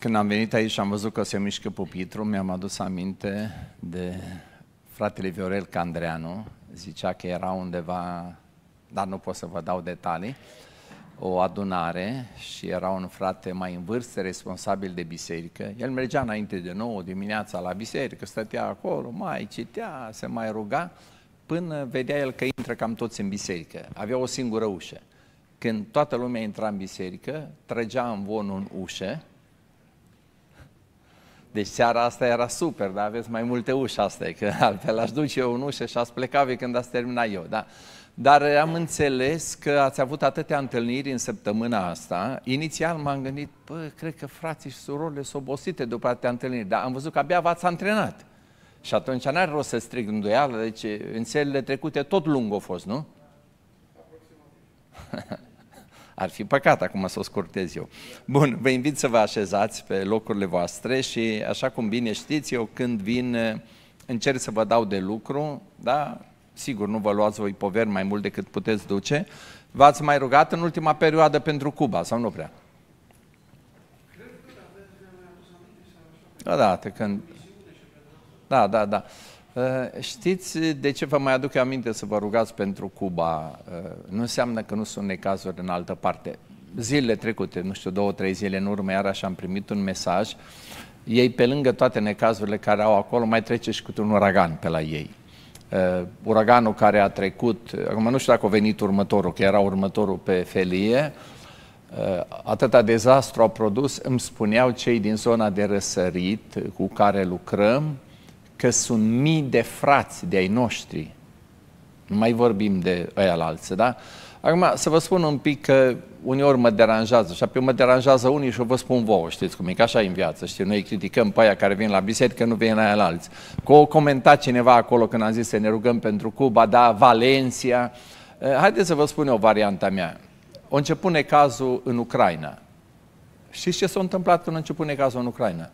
Când am venit aici și am văzut că se mișcă pupitru, mi-am adus aminte de fratele Viorel Candreanu. Zicea că era undeva, dar nu pot să vă dau detalii, o adunare și era un frate mai în vârstă, responsabil de biserică. El mergea înainte de nouă dimineața la biserică, stătea acolo, mai citea, se mai ruga, până vedea el că intră cam toți în biserică. Avea o singură ușă. Când toată lumea intra în biserică, trăgea în von în ușă deci seara asta era super, dar aveți mai multe uși asta, că altfel aș duce eu în ușă și ați pleca când ați terminat eu, da? Dar am înțeles că ați avut atâtea întâlniri în săptămâna asta. Inițial m-am gândit, bă, cred că frații și surorile sunt obosite după atâtea întâlniri, dar am văzut că abia v-ați antrenat. Și atunci n-are rost să strig îndoială, deci în serile trecute tot lung a fost, nu? Ar fi păcat acum să o scurtez eu. Bun, vă invit să vă așezați pe locurile voastre și așa cum bine știți, eu când vin încerc să vă dau de lucru, da? Sigur, nu vă luați voi poveri mai mult decât puteți duce. V-ați mai rugat în ultima perioadă pentru Cuba sau nu prea? Da, da, când... Da, da, da. Uh, știți de ce vă mai aduc aminte să vă rugați pentru Cuba? Uh, nu înseamnă că nu sunt necazuri în altă parte. Zilele trecute, nu știu, două, trei zile în urmă, iarăși am primit un mesaj. Ei, pe lângă toate necazurile care au acolo, mai trece și cu un uragan pe la ei. Uh, uraganul care a trecut, acum nu știu dacă a venit următorul, că era următorul pe felie, uh, atâta dezastru au produs, îmi spuneau cei din zona de răsărit cu care lucrăm, că sunt mii de frați de ai noștri. Nu mai vorbim de ăia la alții, da? Acum, să vă spun un pic că uneori mă deranjează și apoi mă deranjează unii și o vă spun vouă, știți cum e, că așa e în viață, știi, noi criticăm pe aia care vin la biserică, nu vin aia la alți. Cu o comentat cineva acolo când am zis să ne rugăm pentru Cuba, da, Valencia. Eh, haideți să vă spun o varianta mea. O început necazul în Ucraina. Știți ce s-a întâmplat când a început necazul în Ucraina?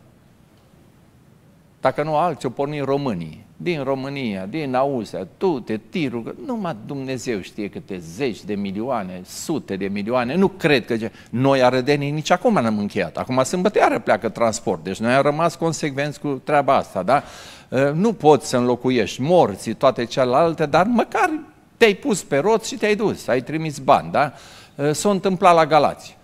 Dacă nu alții, o porni românii, din România, din Austria, tu te tirul, numai Dumnezeu știe câte zeci de milioane, sute de milioane, nu cred că... Noi arădenii nici acum n-am încheiat, acum sâmbătă iară pleacă transport, deci noi am rămas consecvenți cu treaba asta, da? Ă, nu poți să înlocuiești morții, toate celelalte, dar măcar te-ai pus pe roți și te-ai dus, ai trimis bani, da? Ă, s-a întâmplat la Galați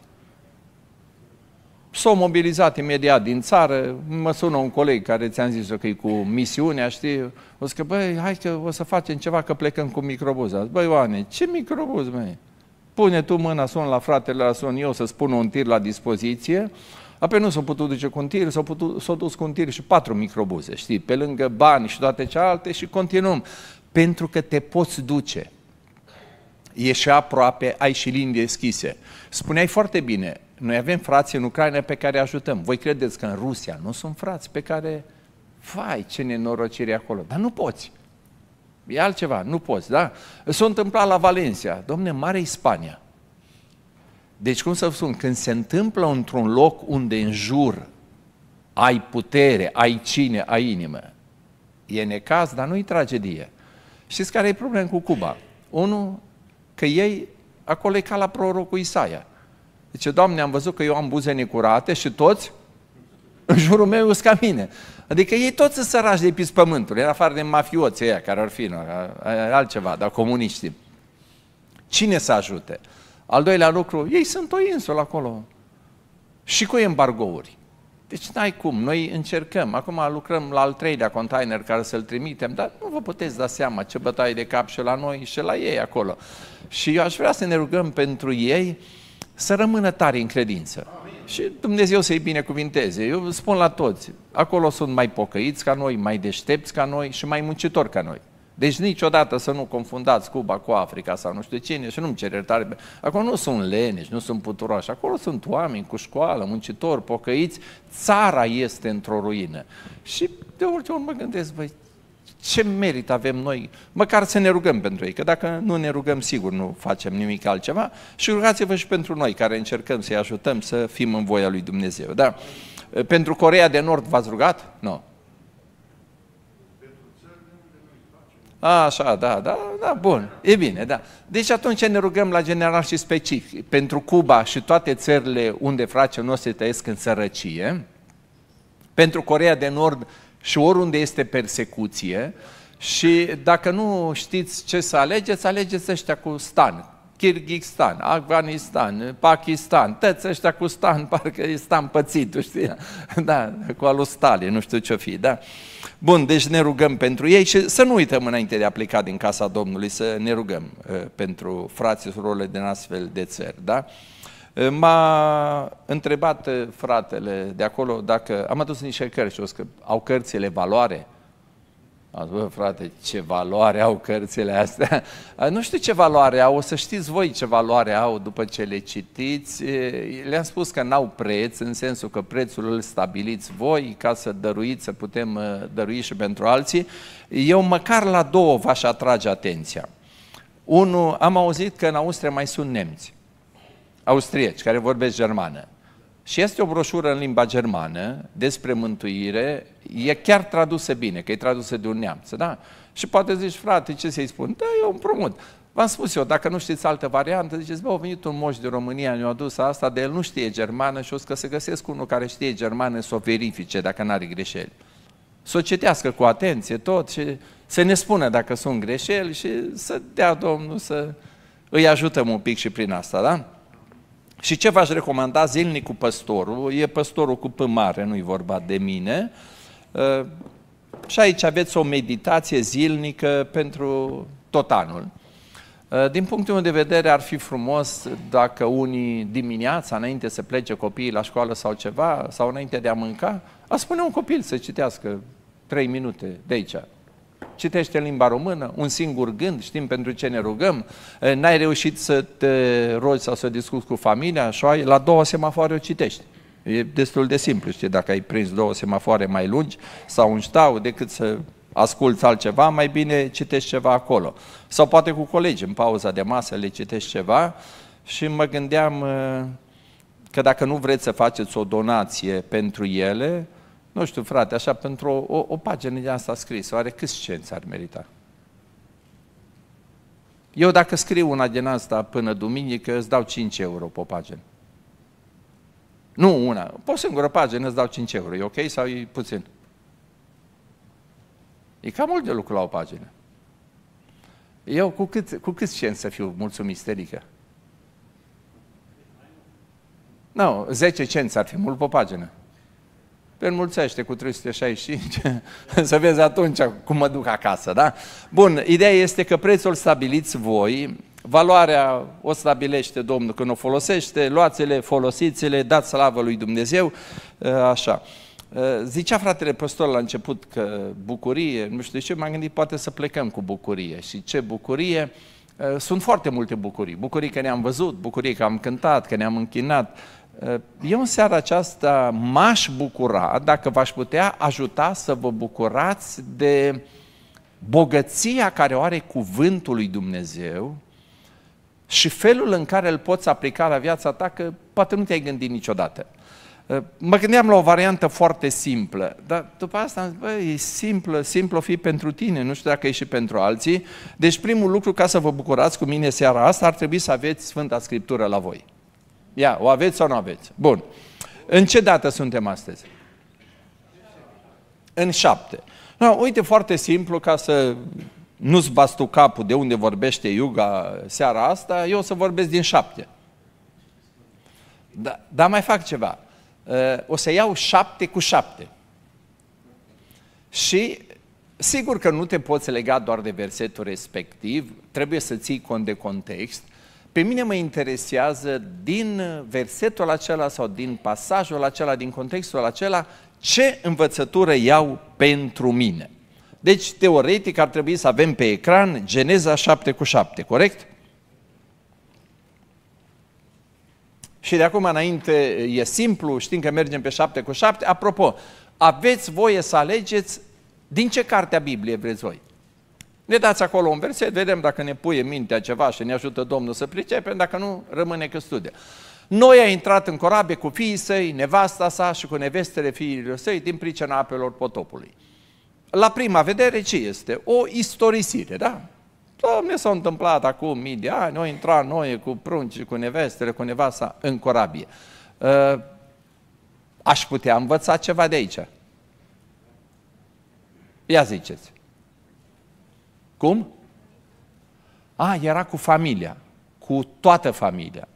S-au mobilizat imediat din țară, mă sună un coleg care ți-am zis că e cu misiunea, știi? O să că, băi, hai că o să facem ceva, că plecăm cu microbuza. Băi, Oane, ce microbuz, măi? Pune tu mâna, sun la fratele, la sun eu să spun un tir la dispoziție, apoi nu s-a putut duce cu un tir, s-a, putut, s-a dus cu un tir și patru microbuze, știi? Pe lângă bani și toate cealaltă și continuăm. Pentru că te poți duce. E și aproape, ai și linii deschise. Spuneai foarte bine, noi avem frați în Ucraina pe care ajutăm. Voi credeți că în Rusia nu sunt frați pe care, vai, ce nenorocire acolo. Dar nu poți. E altceva, nu poți, da? S-a întâmplat la Valencia, domne, mare Spania. Deci, cum să vă spun, când se întâmplă într-un loc unde în jur ai putere, ai cine, ai inimă, e necaz, dar nu-i tragedie. Știți care e problema cu Cuba? Unul, că ei, acolo e ca la prorocul Isaia. Zice, Doamne, am văzut că eu am buze necurate și toți în jurul meu sunt ca mine. Adică ei toți sunt sărași de pis pământul, în afară de mafioții ăia care ar fi, nu, altceva, dar comuniștii. Cine să ajute? Al doilea lucru, ei sunt o insulă acolo. Și cu embargouri. Deci n-ai cum, noi încercăm, acum lucrăm la al treilea container care să-l trimitem, dar nu vă puteți da seama ce bătaie de cap și la noi și la ei acolo. Și eu aș vrea să ne rugăm pentru ei, să rămână tare în credință. Și Dumnezeu să-i binecuvinteze. Eu spun la toți, acolo sunt mai pocăiți ca noi, mai deștepți ca noi și mai muncitori ca noi. Deci niciodată să nu confundați Cuba cu Africa sau nu știu cine și nu-mi cer iertare. Acolo nu sunt leneși, nu sunt puturoși, acolo sunt oameni cu școală, muncitori, pocăiți, țara este într-o ruină. Și de orice ori mă gândesc, băi, ce merit avem noi, măcar să ne rugăm pentru ei, că dacă nu ne rugăm, sigur nu facem nimic altceva și rugați-vă și pentru noi care încercăm să-i ajutăm să fim în voia lui Dumnezeu. Da? Pentru Corea de Nord v-ați rugat? Nu. Așa, da, da, da, bun, e bine, da. Deci atunci ne rugăm la general și specific pentru Cuba și toate țările unde frații noștri trăiesc în sărăcie, pentru Corea de Nord și oriunde este persecuție. Și dacă nu știți ce să alegeți, alegeți ăștia cu stan, Kirghistan, Afganistan, Pakistan, toți ăștia cu stan, parcă e stan pățit, știi? Da, cu alu Stalin, nu știu ce-o fi, da? Bun, deci ne rugăm pentru ei și să nu uităm înainte de a pleca din casa Domnului, să ne rugăm uh, pentru frații și surorile din astfel de țări, da? Uh, m-a întrebat uh, fratele de acolo dacă am adus niște cărți și că au cărțile valoare. Am zis, bă, frate, ce valoare au cărțile astea. Nu știu ce valoare au, o să știți voi ce valoare au după ce le citiți. Le-am spus că n-au preț, în sensul că prețul îl stabiliți voi ca să dăruiți, să putem dărui și pentru alții. Eu măcar la două v-aș atrage atenția. Unu, am auzit că în Austria mai sunt nemți, austrieci, care vorbesc germană. Și este o broșură în limba germană despre mântuire, e chiar tradusă bine, că e tradusă de un neamț, da? Și poate zici, frate, ce să-i spun? Da, eu împrumut. V-am spus eu, dacă nu știți altă variantă, ziceți, bă, a venit un moș de România, ne-a adus asta, de el nu știe germană și o să se găsesc unul care știe germană să o verifice dacă n-are greșeli. Să o citească cu atenție tot și să ne spună dacă sunt greșeli și să dea Domnul să îi ajutăm un pic și prin asta, da? Și ce v-aș recomanda zilnic cu păstorul? E păstorul cu P mare, nu-i vorba de mine. Uh, și aici aveți o meditație zilnică pentru tot anul. Uh, din punctul meu de vedere ar fi frumos dacă unii dimineața, înainte să plece copiii la școală sau ceva, sau înainte de a mânca, a spune un copil să citească trei minute de aici, citește în limba română, un singur gând, știm pentru ce ne rugăm, n-ai reușit să te rogi sau să discuți cu familia, așa, la două semafoare o citești. E destul de simplu, știi, dacă ai prins două semafoare mai lungi sau un ștau, decât să asculți altceva, mai bine citești ceva acolo. Sau poate cu colegi, în pauza de masă, le citești ceva și mă gândeam că dacă nu vreți să faceți o donație pentru ele, nu știu, frate, așa, pentru o, o, o pagină de asta scrisă, oare câți cenți ar merita? Eu dacă scriu una din asta până duminică, îți dau 5 euro pe o pagină. Nu una, pe o singură pagină îți dau 5 euro. E ok sau e puțin? E cam mult de lucru la o pagină. Eu cu, cât, cu câți cenți să fiu mulțumit, Sterică? Nu, no, 10 cenți ar fi mult pe o pagină pe înmulțește cu 365, să vezi atunci cum mă duc acasă, da? Bun, ideea este că prețul stabiliți voi, valoarea o stabilește Domnul când o folosește, luați-le, folosiți-le, dați slavă lui Dumnezeu, așa. Zicea fratele păstor la început că bucurie, nu știu de ce, m-am gândit poate să plecăm cu bucurie. Și ce bucurie? Sunt foarte multe bucurii. Bucurii că ne-am văzut, bucurii că am cântat, că ne-am închinat, Eh, eu în seara aceasta m-aș bucura dacă v-aș putea ajuta să vă bucurați de bogăția care o are cuvântul lui Dumnezeu și felul în care îl poți aplica la viața ta, că poate nu te-ai gândit niciodată. Eh, mă gândeam la o variantă foarte simplă, dar după asta am zis, bă, e simplă, simplu fi pentru tine, nu știu dacă e și pentru alții. Deci primul lucru, ca să vă bucurați cu mine seara asta, ar trebui să aveți Sfânta Scriptură la voi. Ia, o aveți sau nu aveți? Bun. În ce dată suntem astăzi? În șapte. No, uite, foarte simplu, ca să nu-ți bastu capul de unde vorbește Iuga seara asta, eu o să vorbesc din șapte. Da, dar mai fac ceva. Uh, o să iau șapte cu șapte. Și sigur că nu te poți lega doar de versetul respectiv, trebuie să ții cont de context, pe mine mă interesează din versetul acela sau din pasajul acela, din contextul acela, ce învățătură iau pentru mine. Deci, teoretic, ar trebui să avem pe ecran Geneza 7 cu 7, corect? Și de acum înainte e simplu, știm că mergem pe 7 cu 7. Apropo, aveți voie să alegeți din ce carte a Biblie vreți voi. Ne dați acolo un verset, vedem dacă ne puie mintea ceva și ne ajută Domnul să pricepem, dacă nu, rămâne că studia. Noi a intrat în corabie cu fiii săi, nevasta sa și cu nevestele fiilor săi din pricina apelor potopului. La prima vedere ce este? O istorisire, da? Doamne, s-a întâmplat acum mii de ani, au intrat noi cu prunci, cu nevestele, cu nevasta în corabie. Uh, aș putea învăța ceva de aici. Ia ziceți. Cum? A, era cu familia, cu toată familia.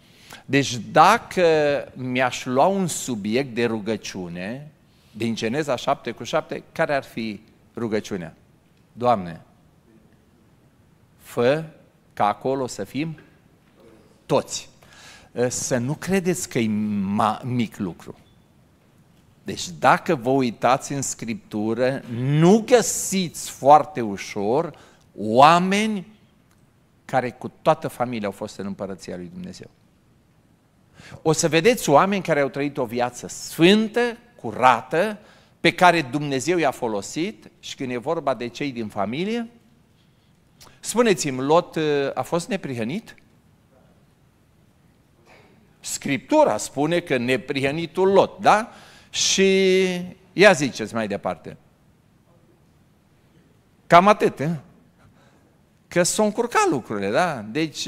Deci dacă mi-aș lua un subiect de rugăciune, din Geneza 7 cu 7, care ar fi rugăciunea? Doamne, fă ca acolo să fim toți. Să nu credeți că e mic lucru. Deci dacă vă uitați în Scriptură, nu găsiți foarte ușor oameni care cu toată familia au fost în împărăția lui Dumnezeu. O să vedeți oameni care au trăit o viață sfântă, curată, pe care Dumnezeu i-a folosit și când e vorba de cei din familie, spuneți-mi, Lot uh, a fost neprihănit? Scriptura spune că neprihănitul Lot, da? Și ia ziceți mai departe. Cam atât, eh? Că s-au încurcat lucrurile, da? Deci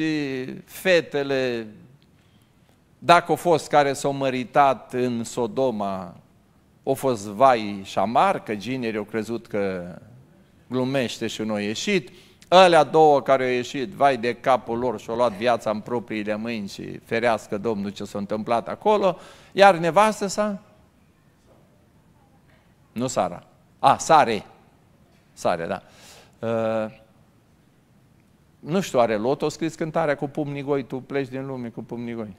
fetele, dacă au fost care s-au măritat în Sodoma, au fost vai și amar, că ginerii au crezut că glumește și nu a ieșit. Alea două care au ieșit, vai de capul lor și au luat viața în propriile mâini și ferească Domnul ce s-a întâmplat acolo. Iar nevastă sa? Nu Sara. A, Sare. Sare, da. Uh, nu știu, are lot, o scris cântarea cu pumnii goi, tu pleci din lume cu pumnii goi.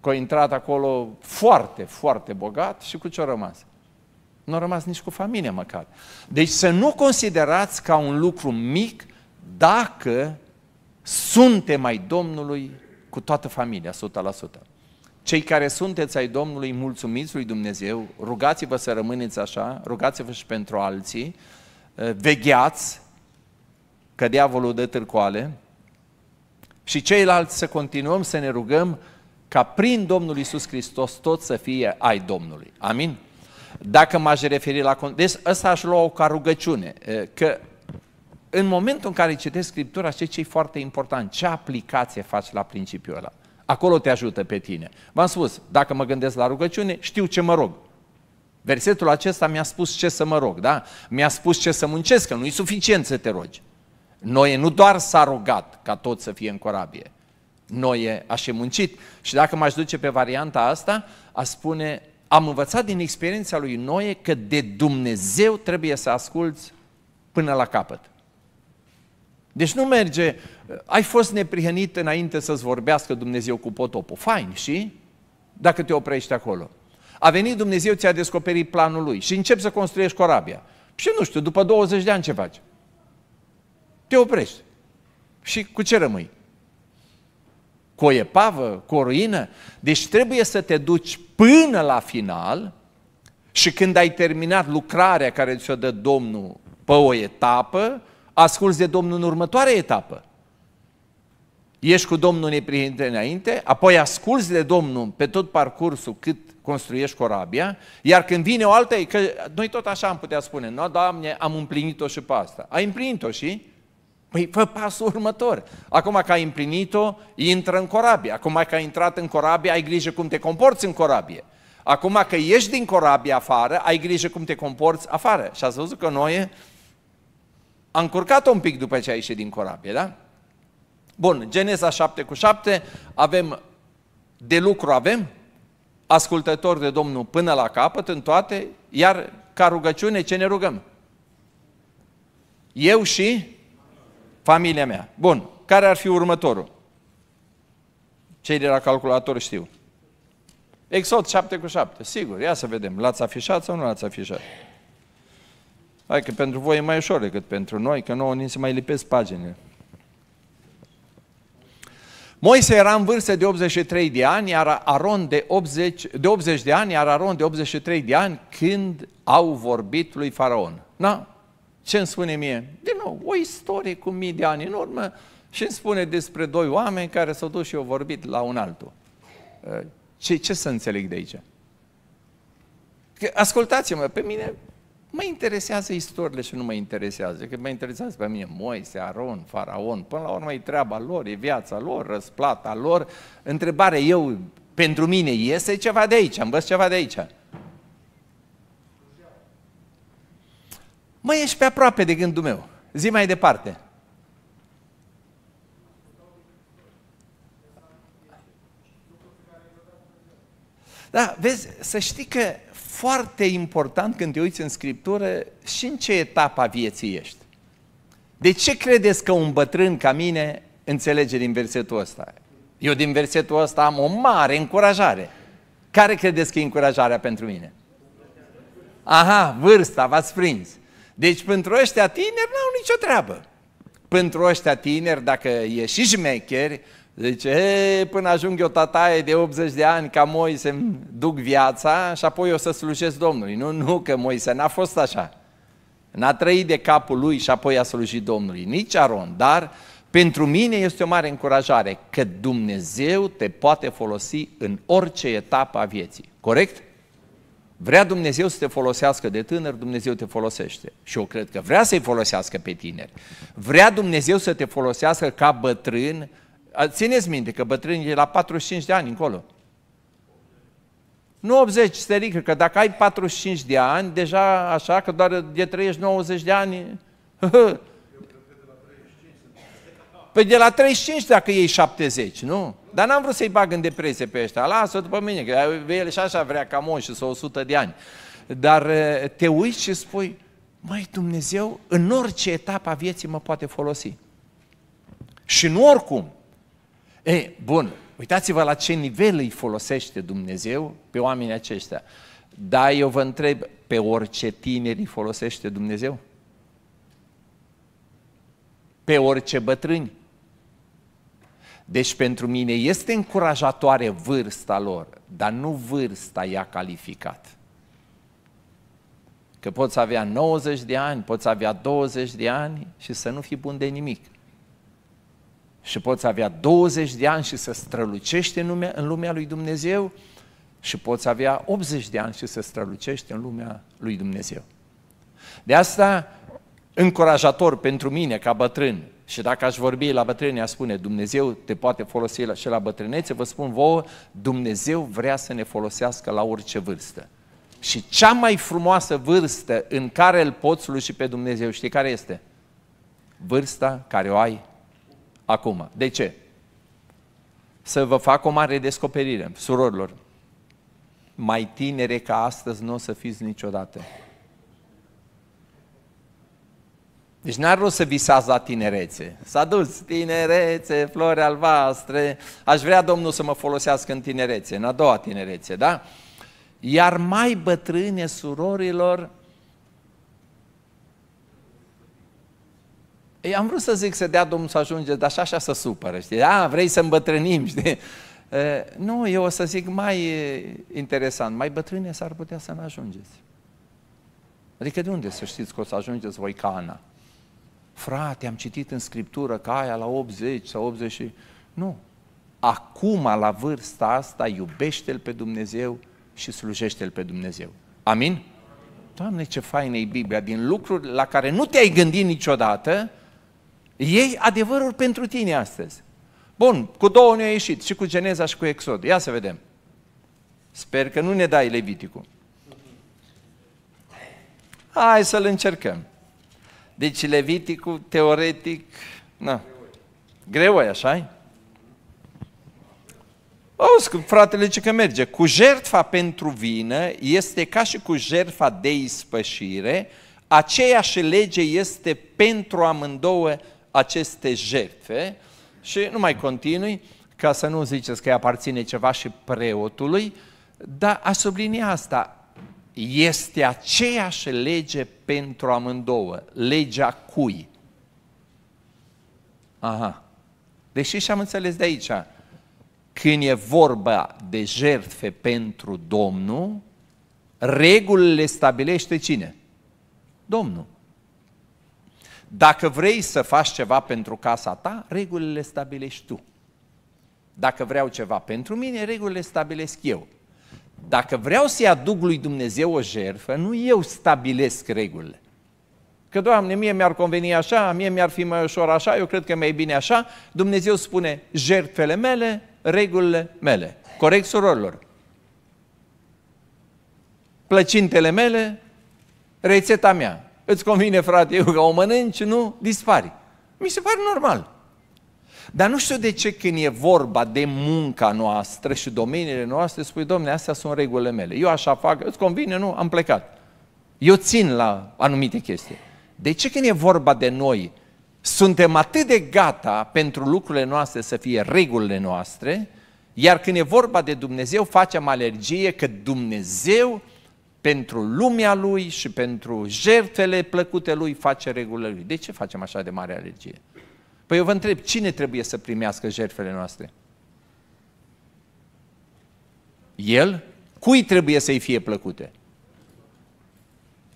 Că a intrat acolo foarte, foarte bogat și cu ce a rămas? Nu a rămas nici cu familia măcar. Deci să nu considerați ca un lucru mic dacă suntem mai Domnului cu toată familia, 100%. Cei care sunteți ai Domnului, mulțumiți lui Dumnezeu, rugați-vă să rămâneți așa, rugați-vă și pentru alții, eh, vegheați, că diavolul dă târcoale, și ceilalți să continuăm să ne rugăm ca prin Domnul Isus Hristos tot să fie ai Domnului. Amin? Dacă m-aș referi la... Deci ăsta aș lua-o ca rugăciune, eh, că în momentul în care citești Scriptura, știi ce e foarte important? Ce aplicație faci la principiul ăla? Acolo te ajută pe tine. V-am spus, dacă mă gândesc la rugăciune, știu ce mă rog. Versetul acesta mi-a spus ce să mă rog, da? Mi-a spus ce să muncesc, că nu e suficient să te rogi. Noe nu doar s-a rugat ca tot să fie în corabie. Noe a și muncit. Și dacă m-aș duce pe varianta asta, a spune, am învățat din experiența lui Noe că de Dumnezeu trebuie să asculți până la capăt. Deci nu merge, ai fost neprihănit înainte să-ți vorbească Dumnezeu cu potopul. Fain, și? Dacă te oprești acolo. A venit Dumnezeu, ți-a descoperit planul lui și începi să construiești corabia. Și nu știu, după 20 de ani ce faci? Te oprești. Și cu ce rămâi? Cu o epavă, cu o ruină? Deci trebuie să te duci până la final și când ai terminat lucrarea care ți-o dă Domnul pe o etapă, asculți de Domnul în următoarea etapă. Ești cu Domnul neprihănit înainte, apoi asculți de Domnul pe tot parcursul cât construiești corabia, iar când vine o altă, că noi tot așa am putea spune, nu, Doamne, am împlinit-o și pe asta. Ai împlinit-o și? Păi fă pasul următor. Acum că ai împlinit-o, intră în corabie. Acum că ai intrat în corabie, ai grijă cum te comporți în corabie. Acum că ieși din corabie afară, ai grijă cum te comporți afară. Și ați văzut că noi a încurcat-o un pic după ce a ieșit din corabie, da? Bun, Geneza 7 cu 7, avem de lucru avem, ascultători de Domnul până la capăt în toate, iar ca rugăciune ce ne rugăm? Eu și familia mea. Bun, care ar fi următorul? Cei de la calculator știu. Exod 7 cu 7, sigur, ia să vedem, l-ați afișat sau nu l-ați afișat? Hai că pentru voi e mai ușor decât pentru noi, că nouă ni se mai lipesc paginile. Moise era în vârstă de 83 de ani, iar Aron de 80, de 80 de ani, iar Aron de 83 de ani, când au vorbit lui Faraon. Na, ce îmi spune mie? Din nou, o istorie cu mii de ani în urmă și îmi spune despre doi oameni care s-au dus și au vorbit la un altul. Ce, ce să înțeleg de aici? Ascultați-mă, pe mine Mă interesează istoriile și nu mă interesează, că mă interesează pe mine Moise, Aron, Faraon, până la urmă e treaba lor, e viața lor, răsplata lor. Întrebare, eu, pentru mine, iese ceva de aici, învăț ceva de aici. Mă, ești pe aproape de gândul meu. Zi mai departe. Da, vezi, să știi că foarte important când te uiți în Scriptură și în ce etapă a vieții ești. De ce credeți că un bătrân ca mine înțelege din versetul ăsta? Eu din versetul ăsta am o mare încurajare. Care credeți că e încurajarea pentru mine? Aha, vârsta, v-ați prins. Deci pentru ăștia tineri n-au nicio treabă. Pentru ăștia tineri, dacă e și șmecheri, zice, e, până ajung eu tataie de 80 de ani, ca Moise duc viața și apoi o să slujesc Domnului. Nu, nu, că Moise n-a fost așa. N-a trăit de capul lui și apoi a slujit Domnului. Nici Aron, dar pentru mine este o mare încurajare că Dumnezeu te poate folosi în orice etapă a vieții. Corect? Vrea Dumnezeu să te folosească de tânăr, Dumnezeu te folosește. Și eu cred că vrea să-i folosească pe tineri. Vrea Dumnezeu să te folosească ca bătrân. Țineți minte că bătrânii e la 45 de ani încolo. Nu 80, stărică, că dacă ai 45 de ani, deja așa, că doar de trăiești 90 de ani, Păi de la 35 dacă ei 70, nu? Dar n-am vrut să-i bag în depresie pe ăștia. Lasă după mine, că el și așa vrea ca moși sau 100 de ani. Dar te uiți și spui, mai Dumnezeu în orice etapă a vieții mă poate folosi. Și nu oricum. E, bun, uitați-vă la ce nivel îi folosește Dumnezeu pe oamenii aceștia. Dar eu vă întreb, pe orice tineri îi folosește Dumnezeu? Pe orice bătrâni? Deci pentru mine este încurajatoare vârsta lor, dar nu vârsta i-a calificat. Că poți avea 90 de ani, poți avea 20 de ani și să nu fii bun de nimic. Și poți avea 20 de ani și să strălucești în lumea, în lumea lui Dumnezeu și poți avea 80 de ani și să strălucești în lumea lui Dumnezeu. De asta, încurajator pentru mine ca bătrân, și dacă aș vorbi la bătrâni, aș spune Dumnezeu te poate folosi și la bătrânețe, vă spun vouă, Dumnezeu vrea să ne folosească la orice vârstă. Și cea mai frumoasă vârstă în care îl poți sluji pe Dumnezeu, știi care este? Vârsta care o ai acum. De ce? Să vă fac o mare descoperire, surorilor. Mai tinere ca astăzi nu o să fiți niciodată. Deci n-ar rost să visați la tinerețe. S-a dus tinerețe, flori albastre, aș vrea Domnul să mă folosească în tinerețe, în a doua tinerețe, da? Iar mai bătrâne surorilor, Ei, am vrut să zic să dea Domnul să ajunge, dar și așa să supără, știi? A, vrei să îmbătrânim, știi? E, nu, eu o să zic mai interesant, mai bătrâne s-ar putea să nu ajungeți. Adică de unde să știți că o să ajungeți voi ca Ana? Frate, am citit în Scriptură că aia la 80 sau 80 Nu. Acum, la vârsta asta, iubește-L pe Dumnezeu și slujește-L pe Dumnezeu. Amin? Doamne, ce faină e Biblia, din lucruri la care nu te-ai gândit niciodată, ei adevărul pentru tine astăzi. Bun, cu două ne-a ieșit, și cu Geneza și cu Exod. Ia să vedem. Sper că nu ne dai Leviticul. Hai să-l încercăm. Deci Leviticul, teoretic, na, greu e, așa Auzi, fratele ce că merge. Cu jertfa pentru vină este ca și cu jertfa de ispășire, aceeași lege este pentru amândouă aceste jertfe. Și nu mai continui, ca să nu ziceți că îi aparține ceva și preotului, dar a sublinia asta, este aceeași lege pentru amândouă. Legea cui? Aha. Deși și am înțeles de aici, când e vorba de jertfe pentru Domnul, regulile stabilește cine? Domnul. Dacă vrei să faci ceva pentru casa ta, regulile stabilești tu. Dacă vreau ceva pentru mine, regulile stabilesc eu. Dacă vreau să-i aduc lui Dumnezeu o jertfă, nu eu stabilesc regulile. Că, Doamne, mie mi-ar conveni așa, mie mi-ar fi mai ușor așa, eu cred că mai bine așa. Dumnezeu spune, jertfele mele, regulile mele. Corect, surorilor? Plăcintele mele, rețeta mea. Îți convine, frate, eu că o mănânci, nu? Dispari. Mi se pare normal. Dar nu știu de ce când e vorba de munca noastră și domeniile noastre, spui, domne, astea sunt regulile mele. Eu așa fac, îți convine, nu? Am plecat. Eu țin la anumite chestii. De ce când e vorba de noi, suntem atât de gata pentru lucrurile noastre să fie regulile noastre, iar când e vorba de Dumnezeu, facem alergie că Dumnezeu, pentru lumea Lui și pentru jertfele plăcute Lui, face regulile Lui. De ce facem așa de mare alergie? Păi eu vă întreb, cine trebuie să primească jertfele noastre? El? Cui trebuie să-i fie plăcute?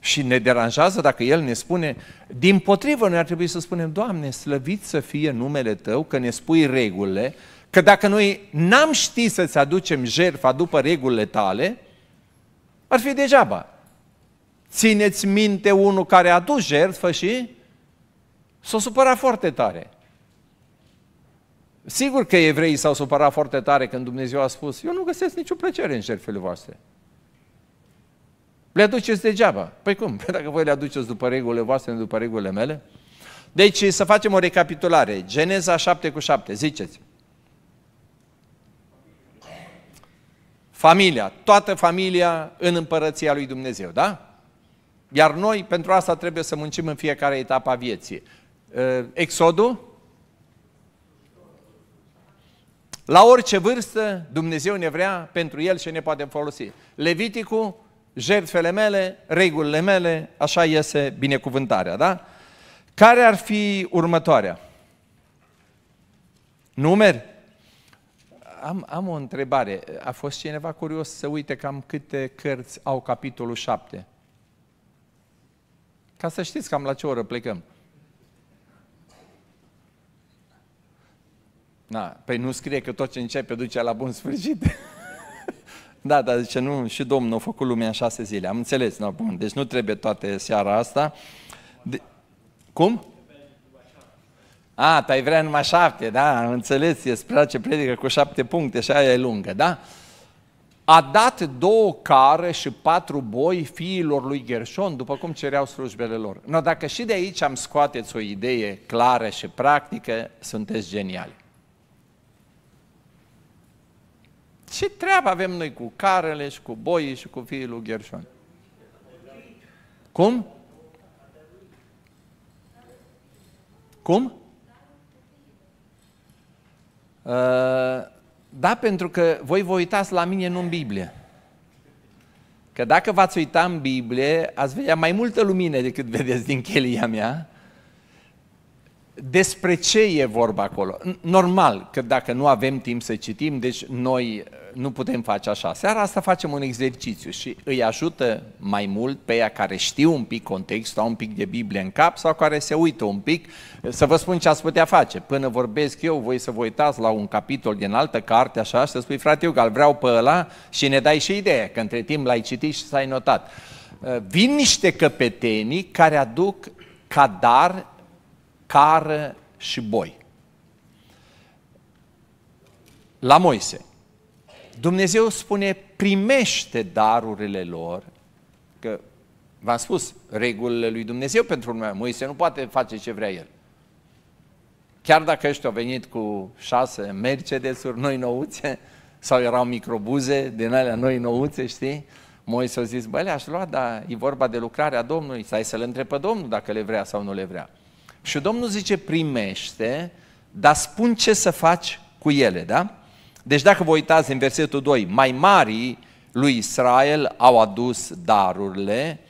Și ne deranjează dacă El ne spune, din potrivă noi ar trebui să spunem, Doamne, slăvit să fie numele Tău, că ne spui regulile, că dacă noi n-am ști să-ți aducem jertfa după regulile Tale, ar fi degeaba. Țineți minte unul care a adus jertfă și s-a supărat foarte tare. Sigur că evreii s-au supărat foarte tare când Dumnezeu a spus, eu nu găsesc nicio plăcere în jertfele voastre. Le aduceți degeaba. Păi cum? Păi dacă voi le aduceți după regulile voastre, nu după regulile mele? Deci să facem o recapitulare. Geneza 7 cu 7, ziceți. Familia, toată familia în împărăția lui Dumnezeu, da? Iar noi pentru asta trebuie să muncim în fiecare etapă a vieții. Exodul, La orice vârstă, Dumnezeu ne vrea pentru El și ne poate folosi. Leviticul, jertfele mele, regulile mele, așa iese binecuvântarea, da? Care ar fi următoarea? Numeri? Am, am o întrebare. A fost cineva curios să uite cam câte cărți au capitolul 7? Ca să știți cam la ce oră plecăm. Da, păi nu scrie că tot ce începe duce la bun sfârșit. da, dar zice, nu, și Domnul a făcut lumea în șase zile. Am înțeles, no, bun, deci nu trebuie toate seara asta. De... Cum? A, tu ai vrea numai șapte, da, am înțeles, e spre ce predică cu șapte puncte și aia e lungă, da? A dat două care și patru boi fiilor lui Gershon, după cum cereau slujbele lor. No, dacă și de aici am scoateți o idee clară și practică, sunteți geniali. Ce treabă avem noi cu carele și cu boii și cu fiii lui Gershon? Cum? Cum? Uh, da, pentru că voi vă uitați la mine, nu în Biblie. Că dacă v-ați uita în Biblie, ați vedea mai multă lumină decât vedeți din chelia mea despre ce e vorba acolo? Normal că dacă nu avem timp să citim, deci noi uh, nu putem face așa. Seara asta facem un exercițiu și îi ajută mai mult pe ea care știu un pic contextul, au un pic de Biblie în cap sau care se uită un pic, să vă spun ce ați putea face. Până vorbesc eu, voi să vă uitați la un capitol din altă carte, așa, și să spui, frate, eu vreau pe ăla și ne dai și ideea, că între timp l-ai citit și s-ai notat. Uh, vin niște căpetenii care aduc ca dar cară și boi. La Moise. Dumnezeu spune, primește darurile lor, că v-am spus, regulile lui Dumnezeu pentru lumea. Moise nu poate face ce vrea el. Chiar dacă ăștia au venit cu șase Mercedes-uri noi nouțe, sau erau microbuze din alea noi nouțe, știi? Moise a zis, bă, le-aș lua, dar e vorba de lucrarea Domnului, stai să-L întreb pe Domnul dacă le vrea sau nu le vrea. Și Domnul zice, primește, dar spun ce să faci cu ele, da? Deci dacă vă uitați în versetul 2, mai mari lui Israel au adus darurile,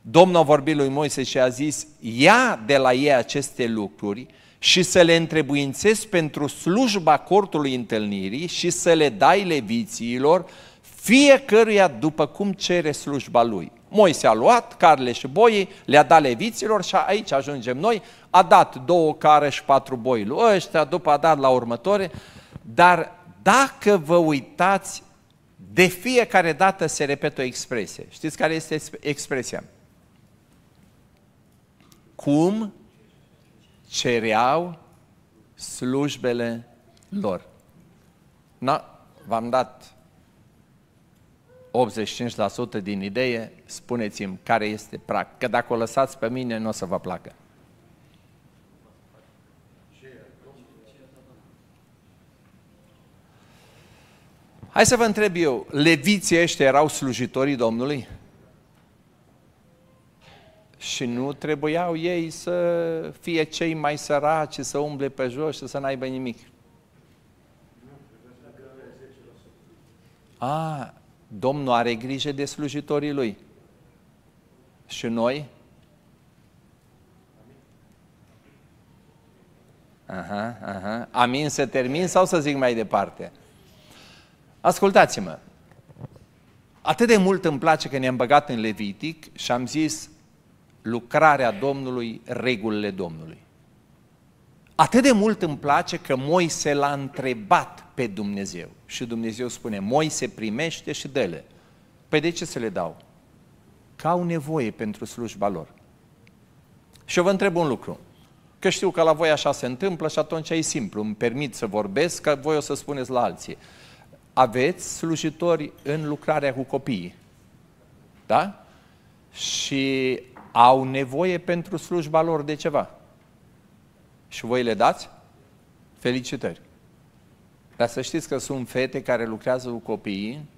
Domnul a vorbit lui Moise și a zis, ia de la ei aceste lucruri și să le întrebuințezi pentru slujba cortului întâlnirii și să le dai levițiilor, fiecăruia după cum cere slujba lui. Moise a luat carele și boii, le-a dat leviților și aici ajungem noi, a dat două care și patru boi lui ăștia, după a dat la următoare, dar dacă vă uitați, de fiecare dată se repetă o expresie. Știți care este expresia? Cum cereau slujbele lor. Na, v-am dat 85% din idee, spuneți-mi care este prag. Că dacă o lăsați pe mine, nu o să vă placă. Hai să vă întreb eu, leviții ăștia erau slujitorii Domnului? Și nu trebuiau ei să fie cei mai săraci, să umble pe jos și să n-aibă nimic. A, Domnul are grijă de slujitorii Lui. Și noi? Aha, aha. Amin să termin sau să zic mai departe? Ascultați-mă. Atât de mult îmi place că ne-am băgat în Levitic și am zis lucrarea Domnului, regulile Domnului. Atât de mult îmi place că Moise l-a întrebat pe Dumnezeu. Și Dumnezeu spune, Moise primește și dă-le. Păi de ce să le dau? Că au nevoie pentru slujba lor. Și eu vă întreb un lucru. Că știu că la voi așa se întâmplă și atunci e simplu. Îmi permit să vorbesc, că voi o să spuneți la alții. Aveți slujitori în lucrarea cu copiii. Da? Și au nevoie pentru slujba lor de ceva. Și voi le dați? Felicitări! Dar să știți că sunt fete care lucrează cu copiii,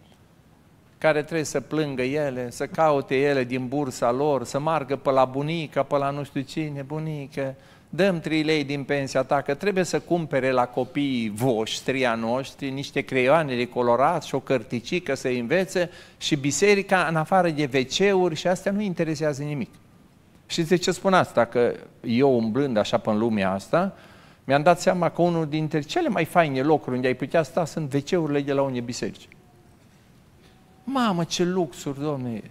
care trebuie să plângă ele, să caute ele din bursa lor, să margă pe la bunica, pe la nu știu cine, bunică, dăm 3 lei din pensia ta, că trebuie să cumpere la copiii voștri, a noștri, niște creioane de colorat și o cărticică să învețe și biserica în afară de wc și astea nu interesează nimic. Și de ce spun asta? Că eu umblând așa pe lumea asta, mi-am dat seama că unul dintre cele mai faine locuri unde ai putea sta sunt wc de la unii biserici. Mamă, ce luxuri, domne!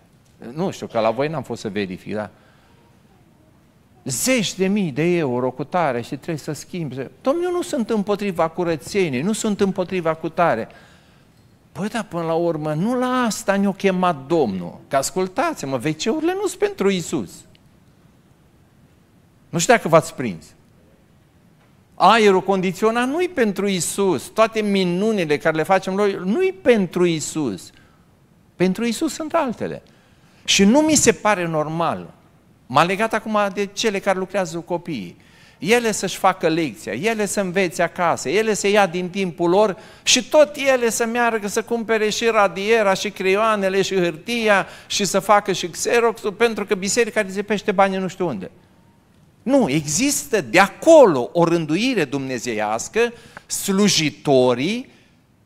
Nu știu, că la voi n-am fost să verific, da? Zeci de mii de euro cu tare și trebuie să schimbi. Domnule, eu nu sunt împotriva curățeniei, nu sunt împotriva cu tare. Păi, dar până la urmă, nu la asta ne-a chemat Domnul. Că ascultați-mă, wc nu sunt pentru Isus. Nu știu dacă v-ați prins. Aerul condiționat nu-i pentru Isus. Toate minunile care le facem noi nu-i pentru Isus. Pentru Isus sunt altele. Și nu mi se pare normal. M-a legat acum de cele care lucrează cu copiii. Ele să-și facă lecția, ele să învețe acasă, ele să ia din timpul lor și tot ele să meargă să cumpere și radiera, și creioanele, și hârtia, și să facă și xerox pentru că biserica rizepește bani nu știu unde. Nu, există de acolo o rânduire dumnezeiască, slujitorii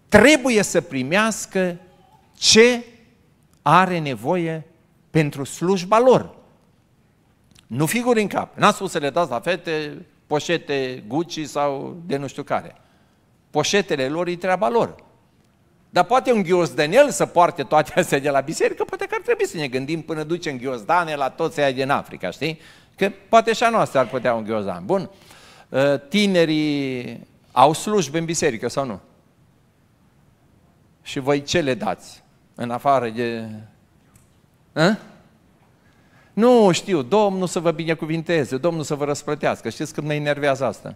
trebuie să primească ce are nevoie pentru slujba lor. Nu figuri în cap. N-am spus să le dați la fete poșete Gucci sau de nu știu care. Poșetele lor e treaba lor. Dar poate un ghiozdanel să poarte toate astea de la biserică, poate că ar trebui să ne gândim până ducem ghiozdane la toți aia din Africa, știi? Că poate și a noastră ar putea un ghiozdan. Bun. Ă, tinerii au slujbe în biserică sau nu? Și voi ce le dați? În afară de... A? Nu știu, Domnul să vă binecuvinteze, Domnul să vă răsplătească. Știți când mă enervează asta?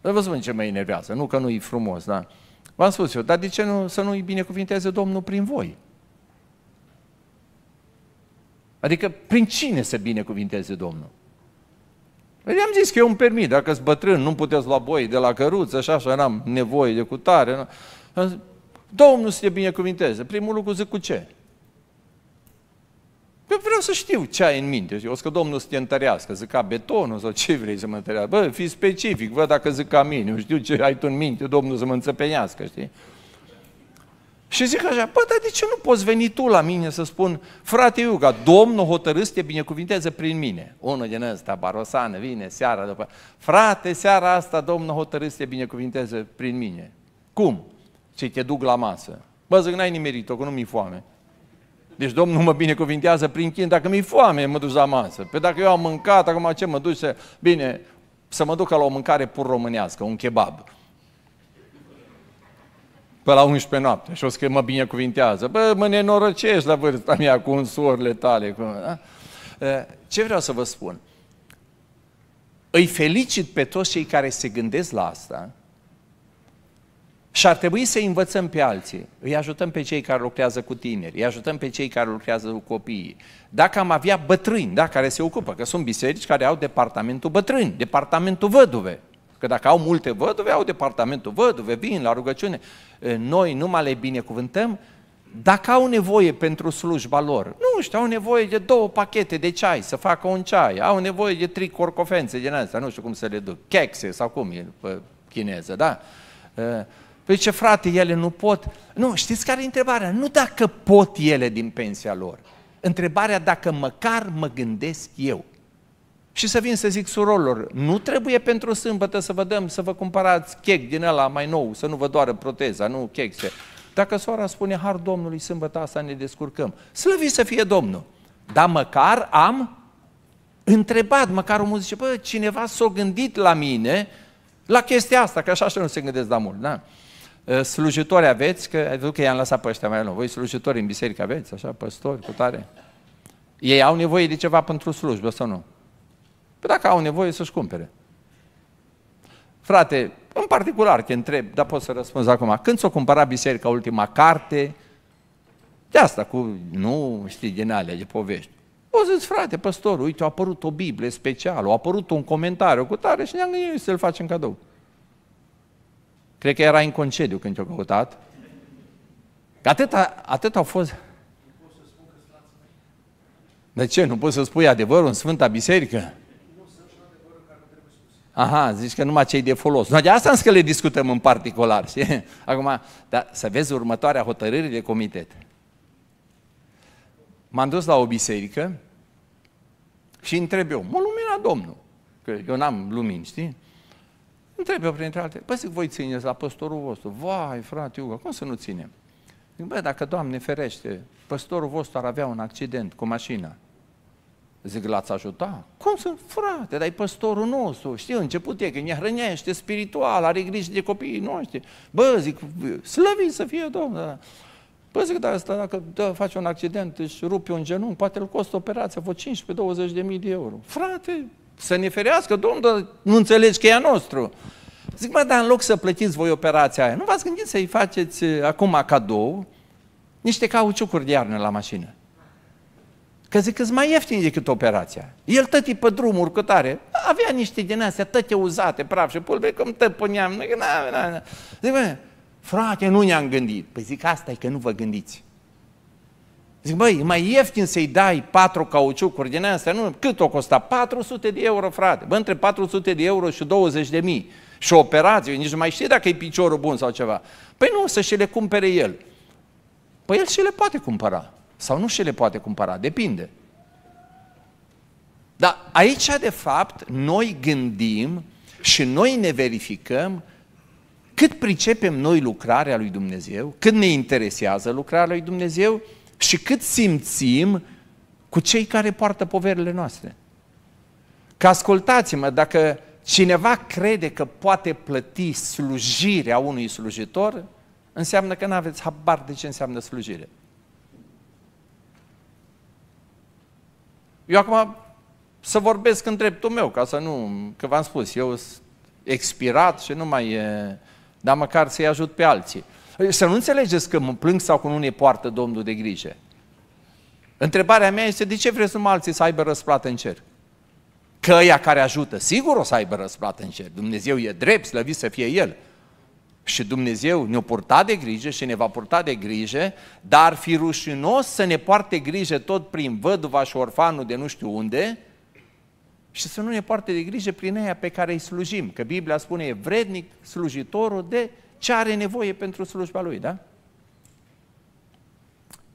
Vă spun ce mă enervează, nu că nu-i frumos, da? V-am spus eu, dar de ce nu, să nu-i binecuvinteze Domnul prin voi? Adică prin cine să binecuvinteze Domnul? Păi i-am zis că eu îmi permit, dacă sunt bătrân, nu puteți lua boi de la căruță și așa, n-am nevoie de cutare. Domnul să te binecuvinteze. Primul lucru zic cu ce? Eu vreau să știu ce ai în minte. Eu că Domnul să te întărească, zic ca betonul sau ce vrei să mă întărească. Bă, fii specific, văd dacă zic ca mine. Eu știu ce ai tu în minte, Domnul să mă înțepenească, știi? Și zic așa, bă, dar de ce nu poți veni tu la mine să spun, frate Iuga, Domnul hotărâs te binecuvintează prin mine. Unul din ăsta, barosană, vine seara după, frate, seara asta Domnul hotărâs te binecuvintează prin mine. Cum? Și te duc la masă. Bă, zic, n-ai nimerit-o, că nu mi-e foame. Deci Domnul mă binecuvintează prin chin, dacă mi-e foame, mă duc la masă. Pe dacă eu am mâncat, acum ce mă duci să... Bine, să mă duc la o mâncare pur românească, un kebab pe la 11 noapte și o să mă binecuvintează. Bă, mă nenorăcești la vârsta mea cu însuorile tale. Cu, da? Ce vreau să vă spun? Îi felicit pe toți cei care se gândesc la asta Și ar trebui să învățăm pe alții. Îi ajutăm pe cei care lucrează cu tineri, îi ajutăm pe cei care lucrează cu copiii. Dacă am avea bătrâni, da, care se ocupă, că sunt biserici care au departamentul bătrâni, departamentul văduve. Că dacă au multe văduve, au departamentul văduve, vin la rugăciune. Noi numai le binecuvântăm dacă au nevoie pentru slujba lor. Nu știu, au nevoie de două pachete de ceai, să facă un ceai, au nevoie de trei corcofențe din astea, nu știu cum să le duc, chexe sau cum e pe chineză, da? Păi ce frate, ele nu pot? Nu, știți care e întrebarea? Nu dacă pot ele din pensia lor. Întrebarea dacă măcar mă gândesc eu. Și să vin să zic surorilor, nu trebuie pentru sâmbătă să vă dăm, să vă cumpărați chec din ăla mai nou, să nu vă doară proteza, nu chexe. Dacă soara spune, har Domnului, sâmbătă asta ne descurcăm. Slăvi să fie Domnul. Dar măcar am întrebat, măcar omul zice, bă, cineva s-a gândit la mine, la chestia asta, că așa și nu se gândesc la mult, da? Ă, slujitori aveți, că ai văzut că i-am lăsat pe ăștia mai nou. Voi slujitori în biserică aveți, așa, păstori, cu tare? Ei au nevoie de ceva pentru slujbă sau nu? Păi dacă au nevoie să-și cumpere. Frate, în particular, te întreb, dar pot să răspunzi acum, când s-o cumpăra biserica ultima carte, de asta cu, nu știi, din alea de povești. O zis, frate, păstor, uite, a apărut o Biblie specială, a apărut un comentariu cu tare și ne-am gândit să-l facem cadou. Cred că era în concediu când te-a căutat. Atât, a, atât au fost. De ce? Nu poți să spui adevărul în Sfânta Biserică? Aha, zici că numai cei de folos. Noi de asta însă că le discutăm în particular. Știi? Acum, dar să vezi următoarea hotărâre de comitet. M-am dus la o biserică și întreb eu, mă lumina Domnul, că eu n-am lumini, știi? Întreb eu printre alte, păi zic, voi țineți la păstorul vostru. Vai, frate Iuga, cum să nu ținem? Zic, băi, dacă Doamne ferește, păstorul vostru ar avea un accident cu mașina, Zic, l-ați ajuta? Cum să, frate, dar e păstorul nostru, știi, început e că ne hrănește spiritual, are grijă de copiii noștri. Bă, zic, slăvit să fie Domnul. Bă, zic, dar asta, dacă dă, face un accident, își rupe un genunchi, poate îl costă operația, vă 15-20 de mii de euro. Frate, să ne ferească, Domnul, nu înțelegi că e a nostru. Zic, mă, dar în loc să plătiți voi operația aia, nu v-ați gândit să-i faceți uh, acum cadou niște cauciucuri de iarnă la mașină? Că zic că mai ieftin decât operația. El tăti pe drumuri cu tare, avea niște din astea tăte uzate, praf și pulbere, cum tăpâneam. Na, na, na. Zic, bă, frate, nu ne-am gândit. Păi zic, asta e că nu vă gândiți. Zic, băi, e mai ieftin să-i dai patru cauciucuri din astea, nu? Cât o costa? 400 de euro, frate. Bă, între 400 de euro și 20 de mii. Și o operație, nici nu mai știe dacă e piciorul bun sau ceva. Păi nu, să și le cumpere el. Păi el și le poate cumpăra. Sau nu și le poate cumpăra, depinde. Dar aici, de fapt, noi gândim și noi ne verificăm cât pricepem noi lucrarea lui Dumnezeu, cât ne interesează lucrarea lui Dumnezeu și cât simțim cu cei care poartă poverile noastre. Că ascultați-mă, dacă cineva crede că poate plăti slujirea unui slujitor, înseamnă că nu aveți habar de ce înseamnă slujire. Eu acum să vorbesc în dreptul meu, ca să nu, că v-am spus, eu sunt expirat și nu mai e, dar măcar să-i ajut pe alții. Să nu înțelegeți că mă plâng sau că nu ne poartă Domnul de grijă. Întrebarea mea este, de ce vreți numai alții să aibă răsplată în cer? Că ăia care ajută, sigur o să aibă răsplată în cer. Dumnezeu e drept, slăvit să fie El. Și Dumnezeu ne-a purtat de grijă și ne va purta de grijă, dar ar fi rușinos să ne poarte grijă tot prin văduva și orfanul de nu știu unde și să nu ne poarte de grijă prin aia pe care îi slujim. Că Biblia spune, e vrednic slujitorul de ce are nevoie pentru slujba lui, da?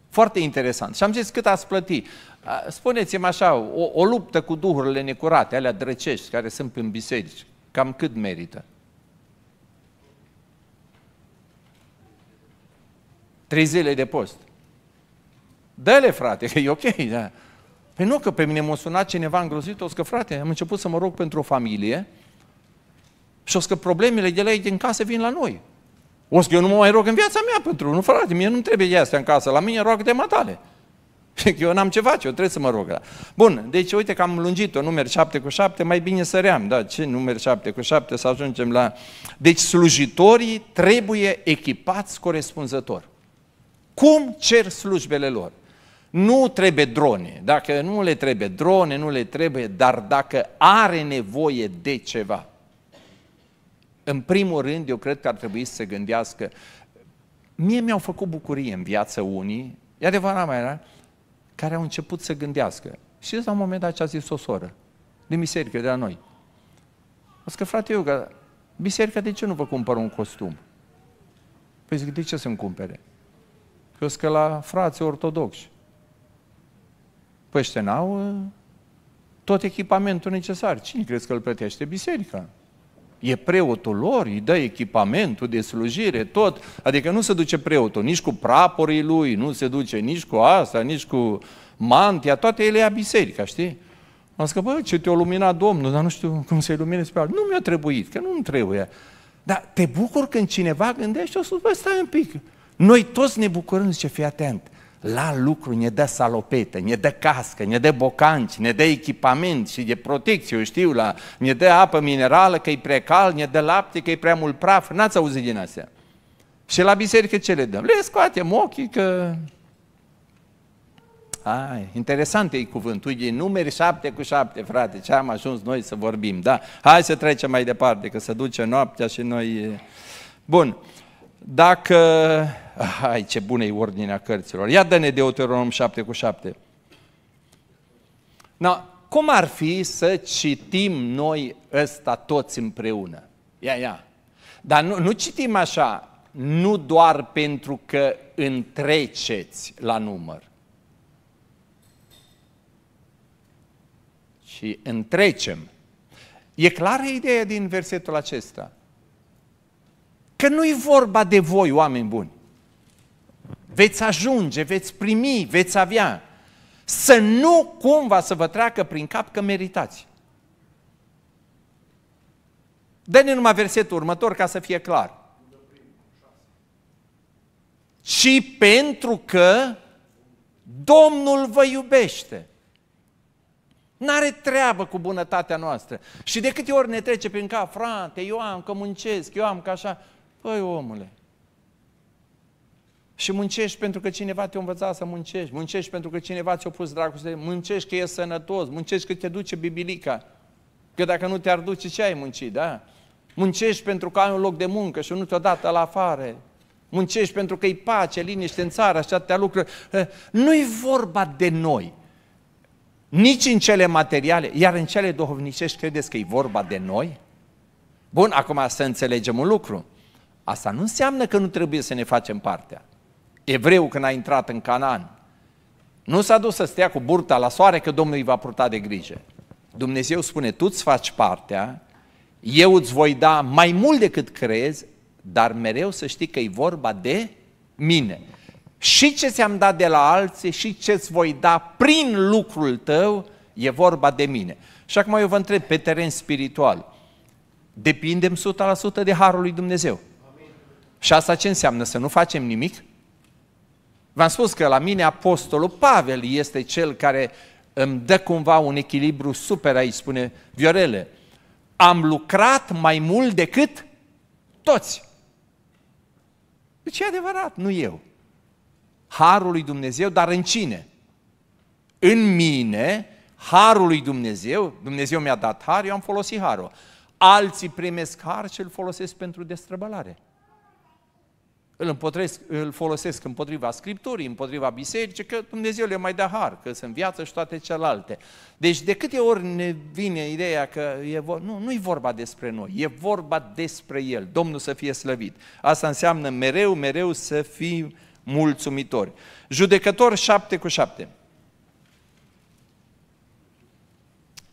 Foarte interesant. Și am zis cât ați plăti. Spuneți-mi așa, o, o luptă cu duhurile necurate, alea drăcești, care sunt în biserici, cam cât merită? Trei zile de post. Dă-le, frate, că e ok, da. Păi nu, că pe mine m-a sunat cineva îngrozit, o că, frate, am început să mă rog pentru o familie și o că problemele de la ei din casă vin la noi. O că eu nu mă mai rog în viața mea pentru nu, frate, mie nu trebuie de astea în casă, la mine rog de matale. Eu n-am ce face, eu trebuie să mă rog. Bun, deci uite că am lungit-o, numeri 7 cu 7, mai bine săream, da, ce numeri 7 cu 7 să ajungem la... Deci slujitorii trebuie echipați corespunzător. Cum cer slujbele lor? Nu trebuie drone, dacă nu le trebuie drone, nu le trebuie, dar dacă are nevoie de ceva, în primul rând, eu cred că ar trebui să se gândească, mie mi-au făcut bucurie în viață unii, e adevărat mai era, care au început să gândească. Și la un moment dat ce a zis o soră, din biserică, de la noi. O că, frate, eu, că biserica, de ce nu vă cumpăr un costum? Păi zic, de ce să-mi cumpere? Că că la frații ortodoxi. Păi ăștia n-au uh, tot echipamentul necesar. Cine crezi că îl plătește? Biserica. E preotul lor, îi dă echipamentul de slujire, tot. Adică nu se duce preotul nici cu praporii lui, nu se duce nici cu asta, nici cu mantia, toate ele ia biserica, știi? Am zis că, bă, ce te-a luminat Domnul, dar nu știu cum să-i luminezi pe altul. Nu mi-a trebuit, că nu-mi trebuie. Dar te bucur când cineva gândește, o să bă, stai un pic. Noi toți ne bucurăm, zice, fii atent la lucru ne dă salopete, ne dă cască, ne dă bocanci, ne dă echipament și de protecție, eu știu, la, ne dă apă minerală că e prea cald, ne dă lapte că e prea mult praf, n-ați auzit din astea. Și la biserică ce le dăm? Le scoatem ochii că... Ai, interesant e cuvântul, e numeri șapte cu șapte, frate, ce am ajuns noi să vorbim, da? Hai să trecem mai departe, că se duce noaptea și noi... Bun, dacă Hai, ce bună e ordinea cărților. Ia dă-ne Deuteronom 7 cu 7. No, cum ar fi să citim noi ăsta toți împreună? Ia, ia. Dar nu, nu citim așa, nu doar pentru că întreceți la număr, ci întrecem. E clară ideea din versetul acesta? Că nu-i vorba de voi, oameni buni veți ajunge, veți primi, veți avea. Să nu cumva să vă treacă prin cap că meritați. Dă-ne numai versetul următor ca să fie clar. Și pentru că Domnul vă iubește. N-are treabă cu bunătatea noastră. Și de câte ori ne trece prin cap, frate, eu am că muncesc, eu am că așa. Păi, omule, și muncești pentru că cineva te-a învățat să muncești, muncești pentru că cineva ți-a pus dragoste, muncești că e sănătos, muncești că te duce bibilica. Că dacă nu te-ar duce, ce ai muncit, da? Muncești pentru că ai un loc de muncă și nu te-o dat la afară. Muncești pentru că e pace, liniște în țară, așa te lucruri. Eh, nu-i vorba de noi. Nici în cele materiale, iar în cele duhovnicești credeți că e vorba de noi? Bun, acum să înțelegem un lucru. Asta nu înseamnă că nu trebuie să ne facem partea evreu când a intrat în Canaan, nu s-a dus să stea cu burta la soare că Domnul îi va purta de grijă. Dumnezeu spune, tu îți faci partea, eu îți voi da mai mult decât crezi, dar mereu să știi că e vorba de mine. Și ce ți-am dat de la alții și ce îți voi da prin lucrul tău, e vorba de mine. Și acum eu vă întreb, pe teren spiritual, depindem 100% de Harul lui Dumnezeu. Amin. Și asta ce înseamnă? Să nu facem nimic? V-am spus că la mine apostolul Pavel este cel care îmi dă cumva un echilibru super aici, spune Viorele, am lucrat mai mult decât toți. Deci e adevărat, nu eu. Harul lui Dumnezeu, dar în cine? În mine, harul lui Dumnezeu, Dumnezeu mi-a dat har, eu am folosit harul. Alții primesc har și îl folosesc pentru destrăbălare îl, împotresc, îl folosesc împotriva Scripturii, împotriva bisericii, că Dumnezeu le mai dă har, că sunt viață și toate celelalte. Deci de câte ori ne vine ideea că e, nu, nu e vorba despre noi, e vorba despre El, Domnul să fie slăvit. Asta înseamnă mereu, mereu să fii mulțumitori. Judecător 7 cu 7.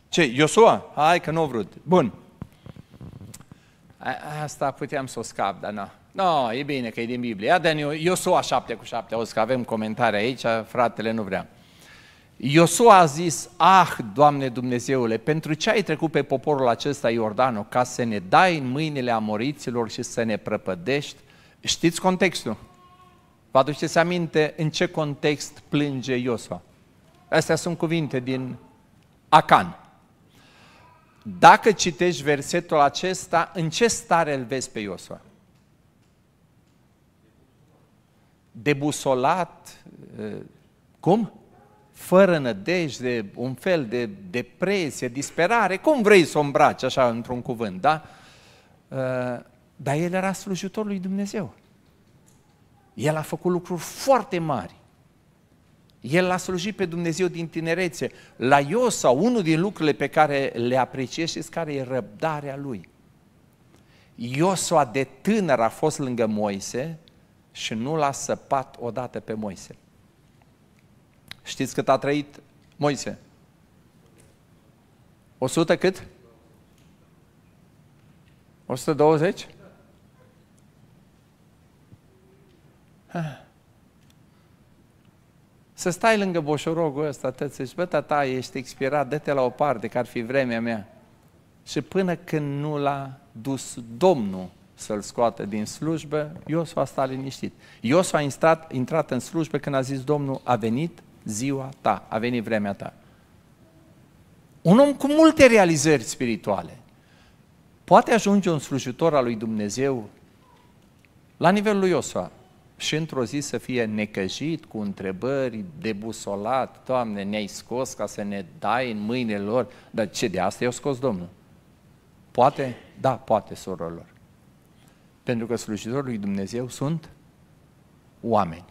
Ce, Iosua? Hai că nu vrut. Bun. Asta puteam să o scap, dar nu. No, e bine că e din Biblie. Ia dă-ne Iosua 7 cu 7, auzi că avem comentarii aici, fratele nu vrea. Iosua a zis, ah, Doamne Dumnezeule, pentru ce ai trecut pe poporul acesta Iordanul, ca să ne dai în mâinile amoriților și să ne prăpădești? Știți contextul? Vă aduceți aminte în ce context plânge Iosua? Astea sunt cuvinte din Acan. Dacă citești versetul acesta, în ce stare îl vezi pe Iosua? Debusolat, cum? Fără nădejde, un fel de depresie, disperare, cum vrei să o îmbraci așa într-un cuvânt, da? Dar el era slujitor lui Dumnezeu. El a făcut lucruri foarte mari. El l-a slujit pe Dumnezeu din tinerețe. La Iosa, unul din lucrurile pe care le apreciez și care e răbdarea lui. Iosua de tânăr a fost lângă Moise și nu l-a săpat odată pe Moise. Știți cât a trăit Moise? 100 cât? 120? Ha. Să stai lângă boșorogul ăsta, te zici, bă, tata, ești expirat, dă-te la o parte, că ar fi vremea mea. Și până când nu l-a dus Domnul să-l scoată din slujbă, Iosua a stat liniștit. Iosua a intrat, intrat în slujbă când a zis Domnul, a venit ziua ta, a venit vremea ta. Un om cu multe realizări spirituale. Poate ajunge un slujitor al lui Dumnezeu la nivelul lui Iosua și într-o zi să fie necăjit cu întrebări, debusolat, Doamne, ne-ai scos ca să ne dai în mâinile lor, dar ce de asta i-a scos Domnul? Poate? Da, poate, sororilor. Pentru că slujitorii lui Dumnezeu sunt oameni.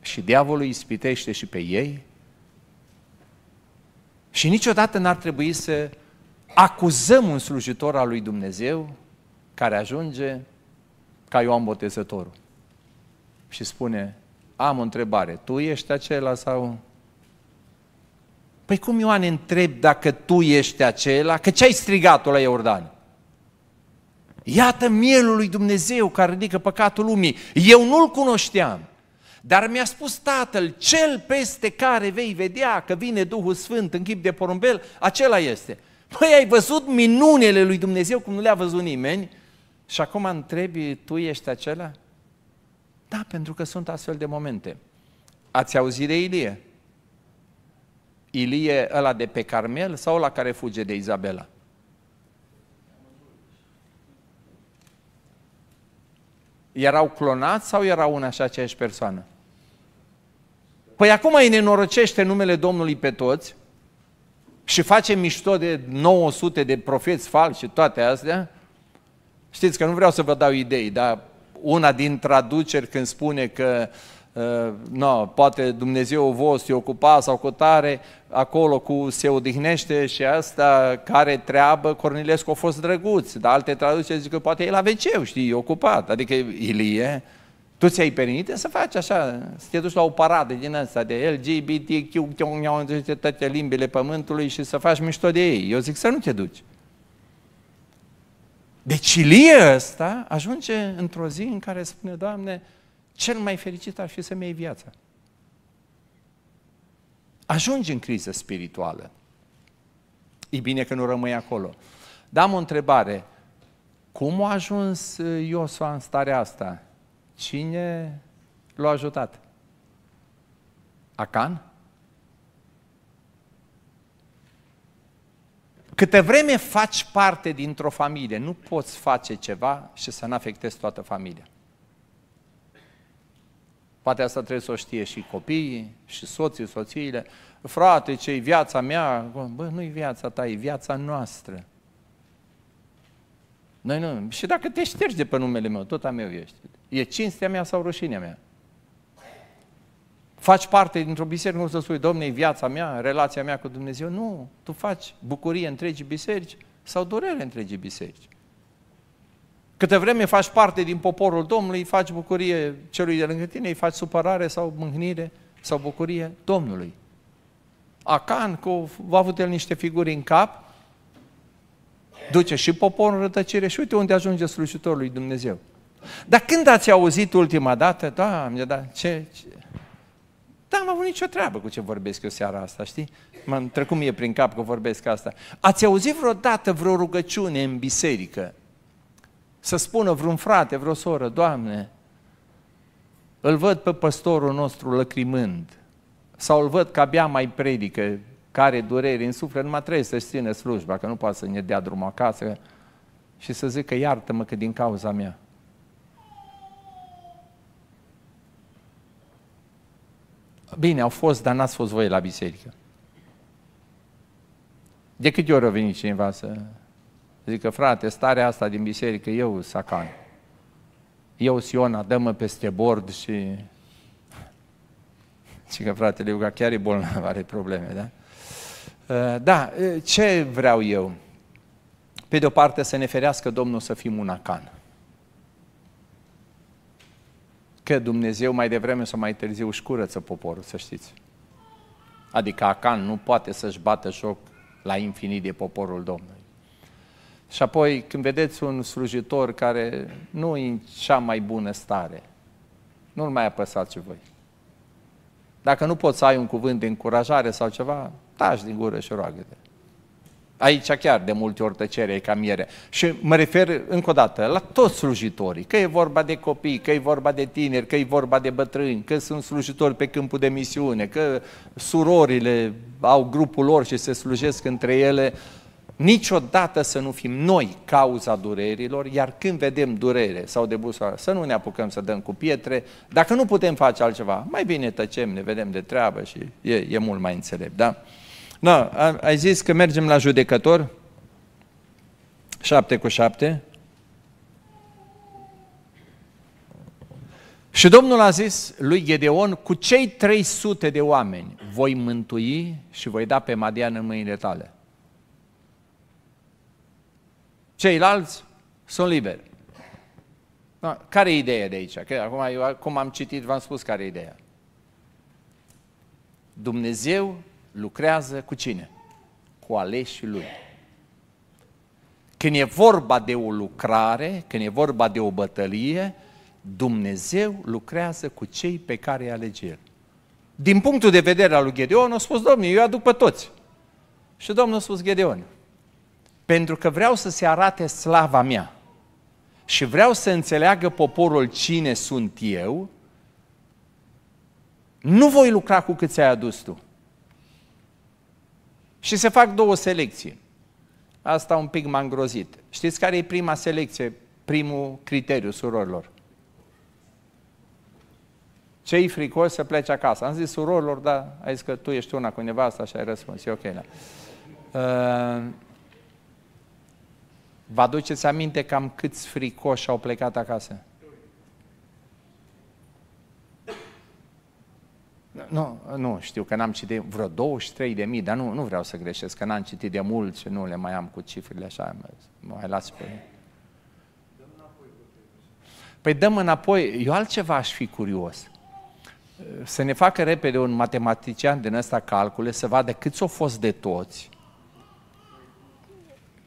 Și diavolul îi spitește și pe ei și niciodată n-ar trebui să acuzăm un slujitor al lui Dumnezeu care ajunge ca Ioan Botezătorul. Și spune, am o întrebare, tu ești acela sau... Păi cum Ioan întreb dacă tu ești acela? Că ce ai strigat la Iordan? Iată mielul lui Dumnezeu care ridică păcatul lumii. Eu nu-l cunoșteam, dar mi-a spus Tatăl, cel peste care vei vedea că vine Duhul Sfânt în chip de porumbel, acela este. Păi ai văzut minunile lui Dumnezeu cum nu le-a văzut nimeni? Și acum întrebi, tu ești acela? Da, pentru că sunt astfel de momente. Ați auzit de Ilie? Ilie ăla de pe Carmel sau la care fuge de Izabela? Erau clonați sau era una și aceeași persoană? Păi acum îi nenorocește numele Domnului pe toți și face mișto de 900 de profeți falși și toate astea Știți că nu vreau să vă dau idei, dar una din traduceri când spune că uh, no, poate Dumnezeu vostru e ocupat sau cu tare, acolo cu se odihnește și asta care treabă, Cornilescu a fost drăguț, dar alte traduceri zic că poate el a wc știi, e ocupat, adică Ilie, tu ți-ai permite să faci așa, să te duci la o paradă din asta de LGBTQ, toate limbile pământului și să faci mișto de ei. Eu zic să nu te duci. Deci Ilie ăsta ajunge într-o zi în care spune, Doamne, cel mai fericit ar fi să-mi iei viața. Ajunge în criză spirituală. E bine că nu rămâi acolo. Dar am o întrebare. Cum a ajuns Iosua în starea asta? Cine l-a ajutat? Acan? Câte vreme faci parte dintr-o familie, nu poți face ceva și să nu afectezi toată familia. Poate asta trebuie să o știe și copiii, și soții, soțiile. Frate, ce viața mea? Bă, nu-i viața ta, e viața noastră. Noi nu. Și dacă te ștergi de pe numele meu, tot a meu ești. E cinstea mea sau rușinea mea? Faci parte dintr-o biserică, nu să spui, Domne, viața mea, relația mea cu Dumnezeu. Nu, tu faci bucurie întregii biserici sau durere întregii biserici. Câte vreme faci parte din poporul Domnului, faci bucurie celui de lângă tine, îi faci supărare sau mâhnire sau bucurie Domnului. Acan, cu a avut el niște figuri în cap, duce și poporul în rătăcire și uite unde ajunge slujitorul lui Dumnezeu. Dar când ați auzit ultima dată, Doamne, da, ce, ce, da, am avut nicio treabă cu ce vorbesc eu seara asta, știi? M-am trecut mie prin cap că vorbesc asta. Ați auzit vreodată vreo rugăciune în biserică? Să spună vreun frate, vreo soră, Doamne, îl văd pe păstorul nostru lăcrimând, sau îl văd că abia mai predică, care dureri în suflet, numai trebuie să-și țină slujba, că nu poate să ne dea drumul acasă și să zică iartă-mă că din cauza mea. Bine, au fost, dar n-ați fost voi la biserică. De câte ori a venit cineva să zică, frate, starea asta din biserică, eu sacan. Eu, Siona, dă-mă peste bord și... Și că fratele Iuga chiar e bolnav, are probleme, da? Uh, da, uh, ce vreau eu? Pe de o parte să ne ferească Domnul să fim un acan. Că Dumnezeu mai devreme sau mai târziu își curăță poporul, să știți. Adică Acan nu poate să-și bată joc la infinit de poporul Domnului. Și apoi, când vedeți un slujitor care nu e în cea mai bună stare, nu-l mai apăsați voi. Dacă nu poți să ai un cuvânt de încurajare sau ceva, taci din gură și roagă-te. Aici chiar de multe ori tăcerea e ca miere. Și mă refer încă o dată la toți slujitorii, că e vorba de copii, că e vorba de tineri, că e vorba de bătrâni, că sunt slujitori pe câmpul de misiune, că surorile au grupul lor și se slujesc între ele, niciodată să nu fim noi cauza durerilor, iar când vedem durere sau de busoară, să nu ne apucăm să dăm cu pietre, dacă nu putem face altceva, mai bine tăcem, ne vedem de treabă și e, e mult mai înțelept, da? Da, ai zis că mergem la judecător? 7 cu 7. Și Domnul a zis lui Gedeon, cu cei 300 de oameni voi mântui și voi da pe Madian în mâinile tale. Ceilalți sunt liberi. Da, care e ideea de aici? Că acum, eu, cum am citit, v-am spus care e ideea. Dumnezeu lucrează cu cine? Cu aleșii lui. Când e vorba de o lucrare, când e vorba de o bătălie, Dumnezeu lucrează cu cei pe care îi alege El. Din punctul de vedere al lui Gedeon, a spus, Domnul, eu aduc pe toți. Și Domnul a spus, Gedeon, pentru că vreau să se arate slava mea și vreau să înțeleagă poporul cine sunt eu, nu voi lucra cu cât ți-ai adus tu. Și se fac două selecții. Asta un pic m-a îngrozit. Știți care e prima selecție, primul criteriu surorilor? Ce-i fricos să plece acasă? Am zis surorilor, da, ai zis că tu ești una cu nevasta și ai răspuns, e ok. Da. Uh, vă aduceți aminte cam câți fricoși au plecat acasă? Nu, nu știu că n-am citit. Vreo 23 de mii, dar nu, nu vreau să greșesc, că n-am citit de mult și nu le mai am cu cifrele așa, mă mai las pe... Păi dăm înapoi, eu altceva aș fi curios. Să ne facă repede un matematician din ăsta calcule, să vadă câți au fost de toți,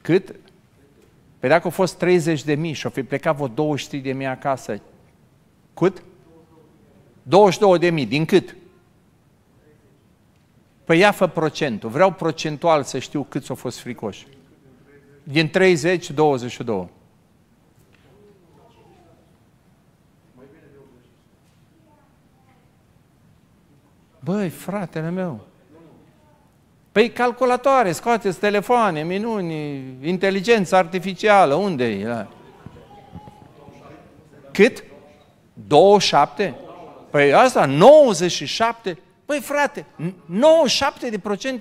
cât, Păi dacă au fost 30 de mii și au fi plecat vreo 23 de mii acasă, cât? 22 de mii, din cât? Păi ia fă procentul, vreau procentual să știu câți au fost fricoși. Din 30, 22. Băi, fratele meu, Păi calculatoare, scoateți telefoane, minuni, inteligență artificială, unde e? Cât? 27? Păi asta, 97? Păi frate,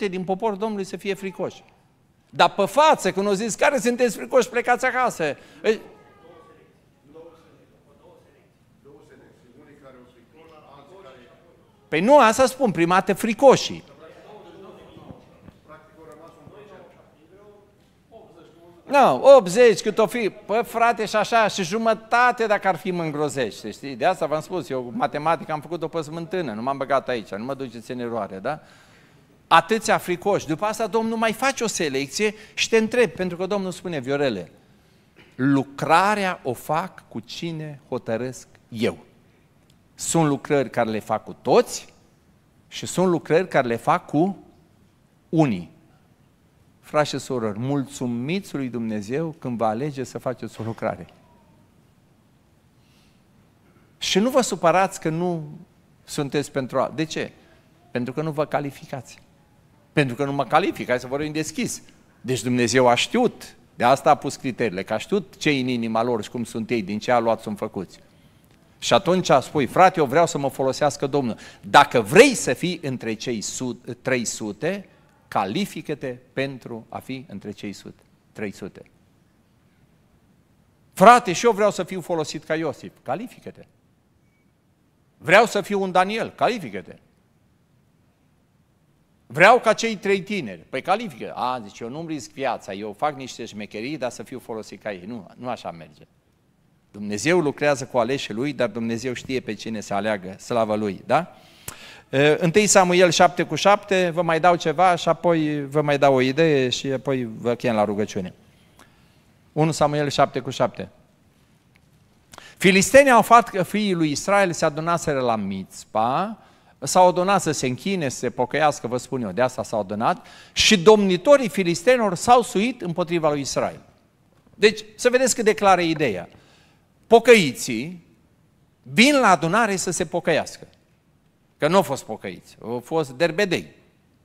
97% din poporul Domnului să fie fricoși. Dar pe față, când o zis, care sunteți fricoși, plecați acasă. Păi nu, asta spun, primate fricoșii. Nu, 80 cât o fi, pă frate și așa, și jumătate dacă ar fi mă îngrozește, știi? De asta v-am spus, eu matematică am făcut-o pe smântână, nu m-am băgat aici, nu mă duceți în eroare, da? Atâția fricoși. După asta Domnul mai face o selecție și te întreb, pentru că Domnul spune, Viorele, lucrarea o fac cu cine hotărăsc eu. Sunt lucrări care le fac cu toți și sunt lucrări care le fac cu unii. Frați și sorori, mulțumiți lui Dumnezeu când va alege să faceți o lucrare. Și nu vă supărați că nu sunteți pentru a... De ce? Pentru că nu vă calificați. Pentru că nu mă calific, hai să vorbim deschis. Deci Dumnezeu a știut, de asta a pus criteriile, că a știut ce în inima lor și cum sunt ei, din ce a luat sunt făcuți. Și atunci spui, frate, eu vreau să mă folosească Domnul. Dacă vrei să fii între cei 300, califică-te pentru a fi între cei 300. Frate, și eu vreau să fiu folosit ca Iosif. Califică-te. Vreau să fiu un Daniel. Califică-te. Vreau ca cei trei tineri. Păi califică. A, zice, eu nu-mi risc viața, eu fac niște șmecherii, dar să fiu folosit ca ei. Nu, nu așa merge. Dumnezeu lucrează cu aleșii lui, dar Dumnezeu știe pe cine să aleagă, slavă lui, da? 1 Samuel 7 cu 7, vă mai dau ceva și apoi vă mai dau o idee și apoi vă chem la rugăciune. 1 Samuel 7 cu 7. Filistenii au aflat că fiii lui Israel se adunaseră la Mitzpa, s-au adunat să se închine, să se pocăiască, vă spun eu, de asta s-au adunat, și domnitorii filistenilor s-au suit împotriva lui Israel. Deci, să vedeți cât de clară e ideea. Pocăiții vin la adunare să se pocăiască. Că nu au fost pocăiți, au fost derbedei.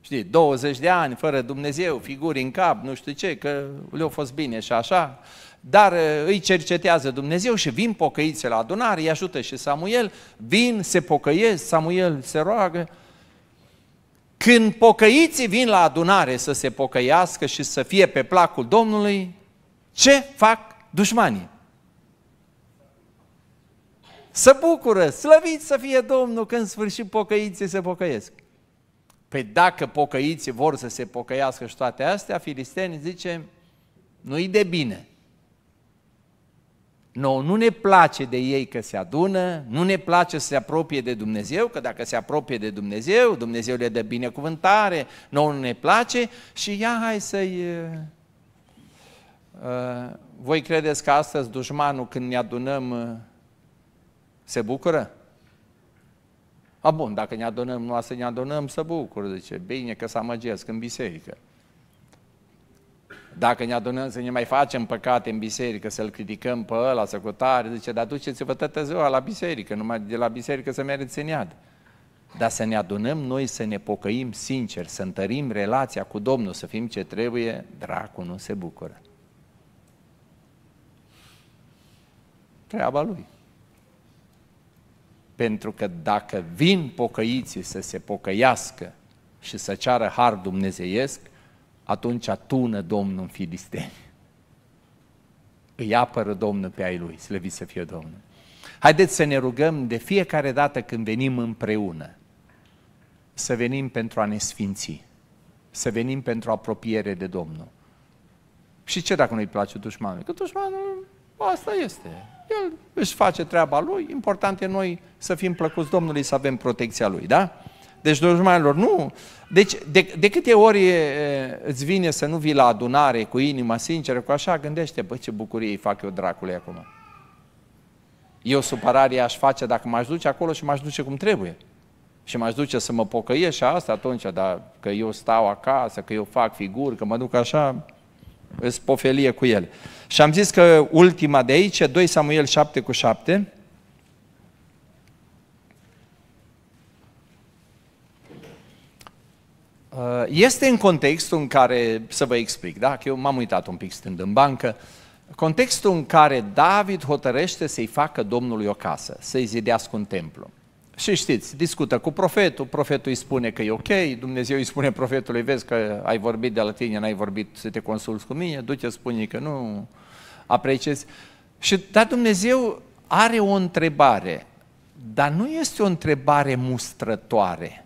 Știi, 20 de ani fără Dumnezeu, figuri în cap, nu știu ce, că le-au fost bine și așa, dar uh, îi cercetează Dumnezeu și vin pocăiți la adunare, îi ajută și Samuel, vin, se pocăiesc, Samuel se roagă. Când pocăiții vin la adunare să se pocăiască și să fie pe placul Domnului, ce fac dușmanii? Să bucură, slăvit să fie Domnul când în sfârșit pocăiții se pocăiesc. Păi dacă pocăiții vor să se pocăiască și toate astea, filistenii zice, nu-i de bine. No, nu ne place de ei că se adună, nu ne place să se apropie de Dumnezeu, că dacă se apropie de Dumnezeu, Dumnezeu le dă binecuvântare, nouă nu ne place și ia hai să-i... Uh, uh, voi credeți că astăzi dușmanul când ne adunăm uh, se bucură? A, bun, dacă ne adunăm, nu să ne adunăm, să bucură, zice, bine că să amăgesc în biserică. Dacă ne adunăm să ne mai facem păcate în biserică, să-l criticăm pe ăla, să cutare, zice, dar duceți-vă toată ziua la biserică, numai de la biserică să mergeți în iad. Dar să ne adunăm noi, să ne pocăim sincer, să întărim relația cu Domnul, să fim ce trebuie, dracul nu se bucură. Treaba lui. Pentru că dacă vin pocăiții să se pocăiască și să ceară har dumnezeiesc, atunci atună Domnul în filisteni. Îi apără Domnul pe ai lui, slăvit să fie Domnul. Haideți să ne rugăm de fiecare dată când venim împreună, să venim pentru a ne sfinți, să venim pentru apropiere de Domnul. Și ce dacă nu-i place dușmanul? Că dușmanul, asta este. El își face treaba lui, important e noi să fim plăcuți Domnului, să avem protecția lui, da? Deci, dușmanilor, nu. Deci, de, de câte ori îți vine să nu vii la adunare cu inima sinceră, cu așa, gândește, bă, ce bucurie îi fac eu dracului acum. Eu supărare aș face dacă m-aș duce acolo și m-aș duce cum trebuie. Și m-aș duce să mă pocăiesc și asta atunci, dar că eu stau acasă, că eu fac figuri, că mă duc așa, îți pofelie cu el. Și am zis că ultima de aici, 2 Samuel 7 cu 7, Uh, este în contextul în care, să vă explic, da? că eu m-am uitat un pic stând în bancă, contextul în care David hotărăște să-i facă Domnului o casă, să-i zidească un templu. Și știți, discută cu profetul, profetul îi spune că e ok, Dumnezeu îi spune profetului, vezi că ai vorbit de la tine, n-ai vorbit să te consulți cu mine, du-te, spune că nu apreciezi. Și, dar Dumnezeu are o întrebare, dar nu este o întrebare mustrătoare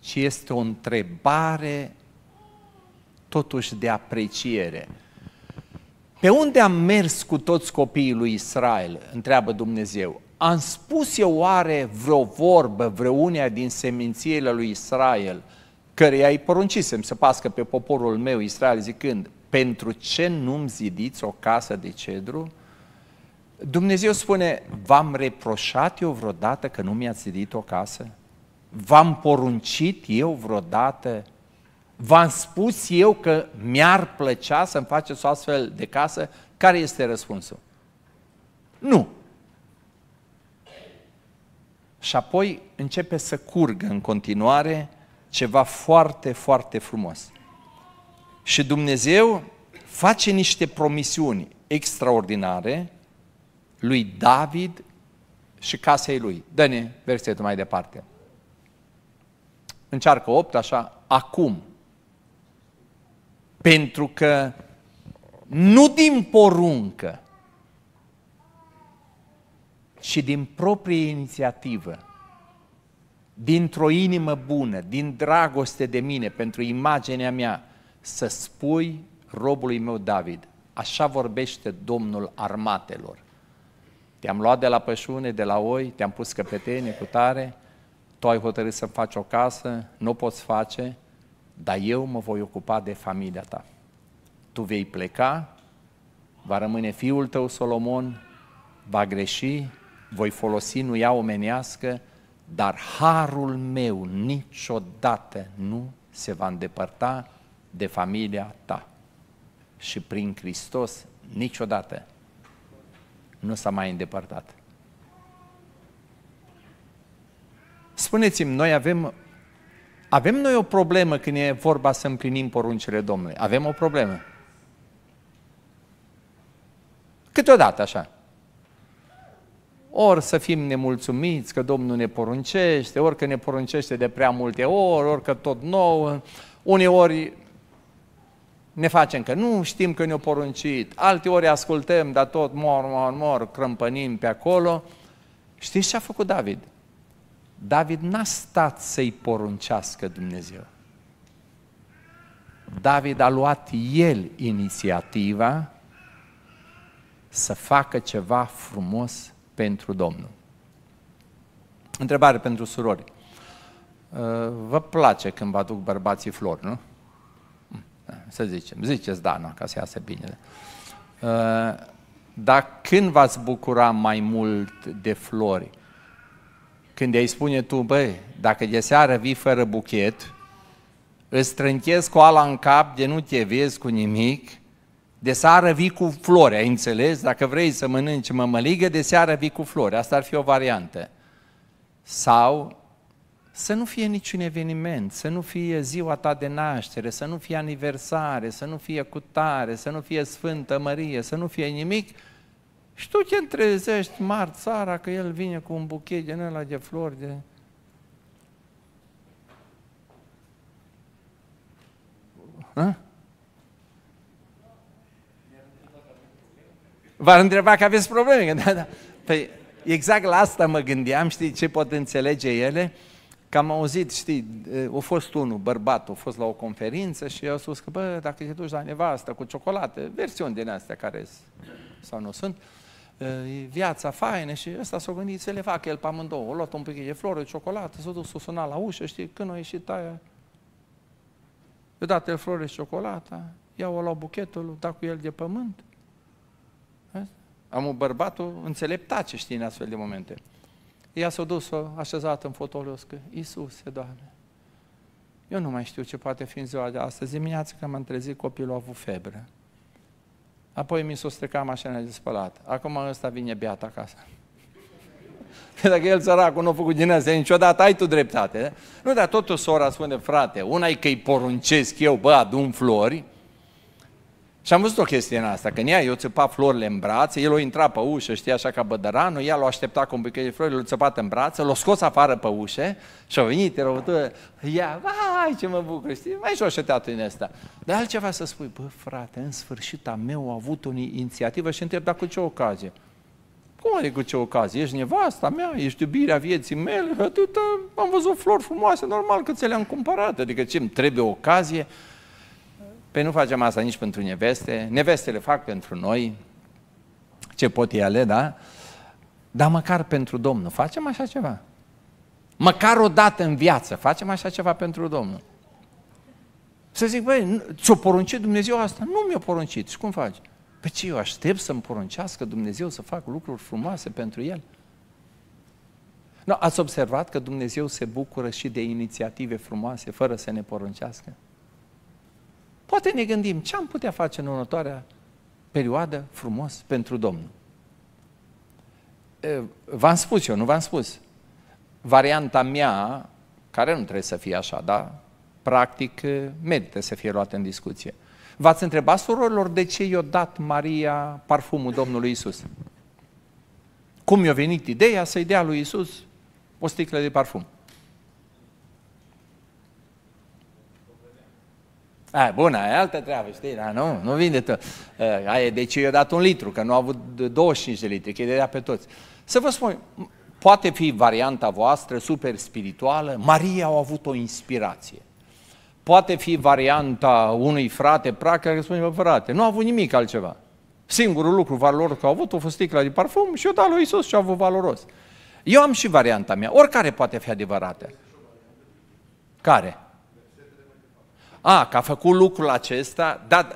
ci este o întrebare totuși de apreciere. Pe unde am mers cu toți copiii lui Israel? Întreabă Dumnezeu. Am spus eu oare vreo vorbă, vreunea din semințiile lui Israel, care îi poruncisem să pască pe poporul meu Israel zicând, pentru ce nu-mi zidiți o casă de cedru? Dumnezeu spune, v-am reproșat eu vreodată că nu mi-ați zidit o casă? V-am poruncit eu vreodată? V-am spus eu că mi-ar plăcea să-mi faceți o astfel de casă? Care este răspunsul? Nu. Și apoi începe să curgă în continuare ceva foarte, foarte frumos. Și Dumnezeu face niște promisiuni extraordinare lui David și casei lui. Dă-ne versetul mai departe. Încearcă 8, așa, acum. Pentru că nu din poruncă, ci din proprie inițiativă, dintr-o inimă bună, din dragoste de mine, pentru imaginea mea, să spui robului meu David, așa vorbește Domnul armatelor. Te-am luat de la pășune, de la oi, te-am pus căpetenie cu tare, tu ai hotărât să faci o casă, nu poți face, dar eu mă voi ocupa de familia ta. Tu vei pleca, va rămâne fiul tău Solomon, va greși, voi folosi nuia omenească, dar harul meu niciodată nu se va îndepărta de familia ta. Și prin Hristos niciodată nu s-a mai îndepărtat. Spuneți-mi, noi avem, avem noi o problemă când e vorba să împlinim poruncile Domnului. Avem o problemă. Câteodată așa. Ori să fim nemulțumiți că Domnul ne poruncește, ori că ne poruncește de prea multe ori, ori că tot nou. Uneori ne facem că nu știm că ne-a poruncit, alte ori ascultăm, dar tot mor, mor, mor, crămpănim pe acolo. Știți ce a făcut David? David n-a stat să-i poruncească Dumnezeu. David a luat el inițiativa să facă ceva frumos pentru Domnul. Întrebare pentru surori. Uh, vă place când vă aduc bărbații flori, nu? Să zicem, ziceți Dana, ca să iasă bine. Uh, dar când v-ați bucura mai mult de flori? Când îi spune tu, băi, dacă de seară vii fără buchet, îți trânchezi ala în cap de nu te vezi cu nimic, de seară vii cu flori, ai înțeles? Dacă vrei să mănânci mămăligă, de seară vii cu flori. Asta ar fi o variantă. Sau să nu fie niciun eveniment, să nu fie ziua ta de naștere, să nu fie aniversare, să nu fie cutare, să nu fie Sfântă Mărie, să nu fie nimic, și tu te întrezești marți țara că el vine cu un buchet din ăla de flori de... Ha? V-ar întreba că aveți probleme. Da, da. Păi, exact la asta mă gândeam, știi ce pot înțelege ele? Că am auzit, știi, a fost unul, bărbat, a fost la o conferință și a spus că, bă, dacă te duci la nevastă cu ciocolată, versiuni din astea care sau nu sunt, e viața faină și ăsta s-a gândit să le facă el pe amândouă. A luat un pic de flori, de ciocolată, s-a dus, s-a sunat la ușă, știi, când a ieșit aia, i-a dat el flori și ciocolată, ia-o la buchetul, da cu el de pământ. Am un bărbatul înțelept ce știi, în astfel de momente. Ea s-a dus -o așezat în fotoliu, că Iisuse, Doamne, eu nu mai știu ce poate fi în ziua de astăzi. Dimineața când m-am trezit, copilul a avut febră. Apoi mi s-a stricat mașina de spălat. Acum ăsta vine beat acasă. Dacă el săracul nu a făcut din astea niciodată, ai tu dreptate. Nu, dar totul sora spune, frate, una e că-i poruncesc eu, bă, adun flori, și am văzut o chestie în asta, că ea, eu țăpa florile în brațe, el o intra pe ușă, știa așa ca bădăranul, ea l-a așteptat cu un buchet de flori, l-a țăpat în brațe, l-a scos afară pe ușă și a venit răută, ia, vai ce mă bucur, știi, mai și-o șeteat în asta. Dar altceva să spui, bă frate, în sfârșit a meu a avut o inițiativă și întreb, dar cu ce ocazie? Cum adică cu ce ocazie? Ești nevasta mea, ești iubirea vieții mele, atât am văzut flori frumoase, normal că ți le-am cumpărat, adică ce îmi trebuie ocazie? Păi nu facem asta nici pentru neveste, nevestele fac pentru noi, ce pot ele, da? Dar măcar pentru Domnul facem așa ceva. Măcar o dată în viață facem așa ceva pentru Domnul. Să zic, băi, ți-o poruncit Dumnezeu asta? Nu mi-a poruncit. Și cum faci? Păi ce, eu aștept să-mi poruncească Dumnezeu să fac lucruri frumoase pentru El? No, ați observat că Dumnezeu se bucură și de inițiative frumoase fără să ne poruncească? Poate ne gândim ce am putea face în următoarea perioadă frumos pentru Domnul. V-am spus eu, nu v-am spus. varianta mea, care nu trebuie să fie așa, da? Practic, merită să fie luată în discuție. V-ați întrebat, surorilor, de ce i-a dat Maria parfumul Domnului Isus? Cum i-a venit ideea să-i dea lui Isus o sticlă de parfum? A, bună, e altă treabă, știi, dar nu, nu vine tot. Aia, deci i-a dat un litru, că nu a avut 25 de litri, că e pe toți. Să vă spun, poate fi varianta voastră super spirituală, Maria a avut o inspirație. Poate fi varianta unui frate prac care spune, bă, frate, nu a avut nimic altceva. Singurul lucru valoros că a avut o fost sticlă de parfum și o dat lui Isus și a avut valoros. Eu am și varianta mea, oricare poate fi adevărată. Care? A, că a făcut lucrul acesta, da,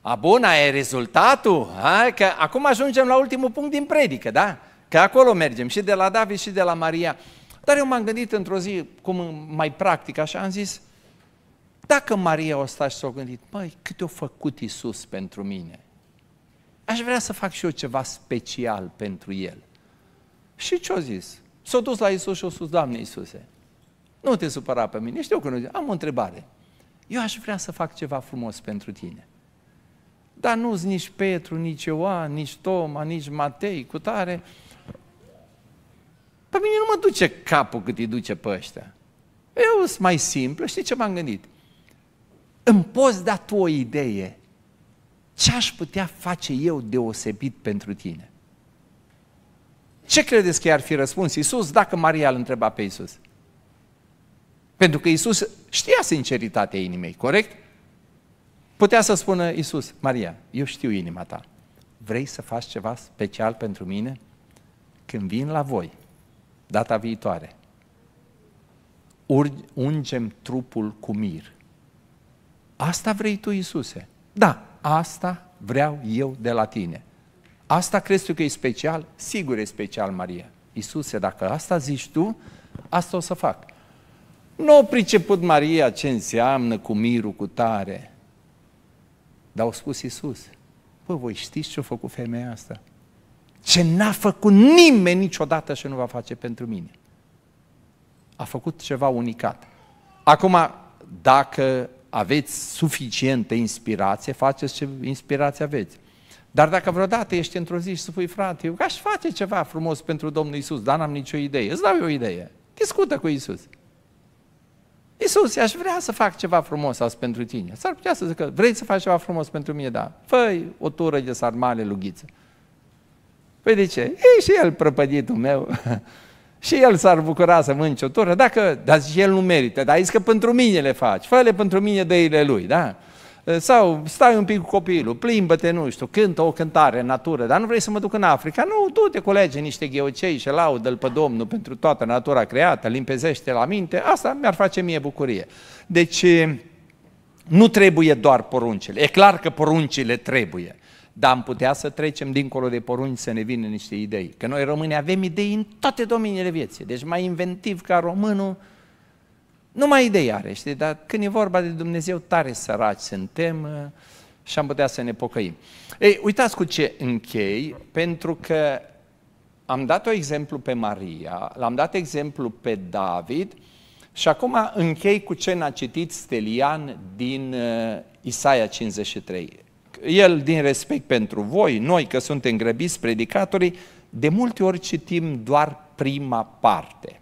a, bun, e rezultatul? Hai, că acum ajungem la ultimul punct din predică, da? Că acolo mergem, și de la David și de la Maria. Dar eu m-am gândit într-o zi, cum mai practic așa, am zis, dacă Maria o sta și s-a gândit, măi, cât a făcut Isus pentru mine? Aș vrea să fac și eu ceva special pentru El. Și ce-a zis? S-a dus la Isus și a spus, Doamne Iisuse, nu te supăra pe mine, știu că nu, am o întrebare. Eu aș vrea să fac ceva frumos pentru tine. Dar nu-s nici Petru, nici Ioan, nici Toma, nici Matei, cu tare. Pe mine nu mă duce capul cât îi duce pe ăștia. Eu sunt mai simplu, știi ce m-am gândit? Îmi poți da tu o idee ce aș putea face eu deosebit pentru tine? Ce credeți că i-ar fi răspuns Iisus dacă Maria îl întreba pe Iisus? Pentru că Iisus știa sinceritatea inimii, corect? Putea să spună Iisus, Maria, eu știu inima ta. Vrei să faci ceva special pentru mine? Când vin la voi, data viitoare, ungem trupul cu mir. Asta vrei tu, Iisuse? Da, asta vreau eu de la tine. Asta crezi tu că e special? Sigur e special, Maria. Iisuse, dacă asta zici tu, asta o să fac. Nu a priceput Maria ce înseamnă cu mirul, cu tare. Dar au spus Iisus, bă, voi știți ce a făcut femeia asta? Ce n-a făcut nimeni niciodată și nu va face pentru mine. A făcut ceva unicat. Acum, dacă aveți suficientă inspirație, faceți ce inspirație aveți. Dar dacă vreodată ești într-o zi și spui, frate, eu aș face ceva frumos pentru Domnul Isus, dar n-am nicio idee, îți dau eu o idee. Discută cu Isus. Isus, aș vrea să fac ceva frumos azi pentru tine. S-ar putea să zică, vrei să faci ceva frumos pentru mine? Da. fă o tură de sarmale lughiță. Păi de ce? E și el prăpăditul meu. și el s-ar bucura să mănânce o tură, dacă, dar și el nu merită, dar zici că pentru mine le faci, fă-le pentru mine de lui, da? Sau stai un pic cu copilul, plimbă-te, nu știu, cântă o cântare în natură, dar nu vrei să mă duc în Africa? Nu, tu te colege niște gheocei și laudă-L pe Domnul pentru toată natura creată, limpezește la minte, asta mi-ar face mie bucurie. Deci, nu trebuie doar poruncile. E clar că poruncile trebuie, dar am putea să trecem dincolo de porunci să ne vină niște idei. Că noi români avem idei în toate domeniile vieții. Deci mai inventiv ca românul, nu mai idei are, știi? Dar când e vorba de Dumnezeu, tare săraci suntem uh, și am putea să ne pocăim. Ei, uitați cu ce închei, pentru că am dat o exemplu pe Maria, l-am dat exemplu pe David și acum închei cu ce n-a citit Stelian din uh, Isaia 53. El, din respect pentru voi, noi că suntem grăbiți predicatorii, de multe ori citim doar prima parte.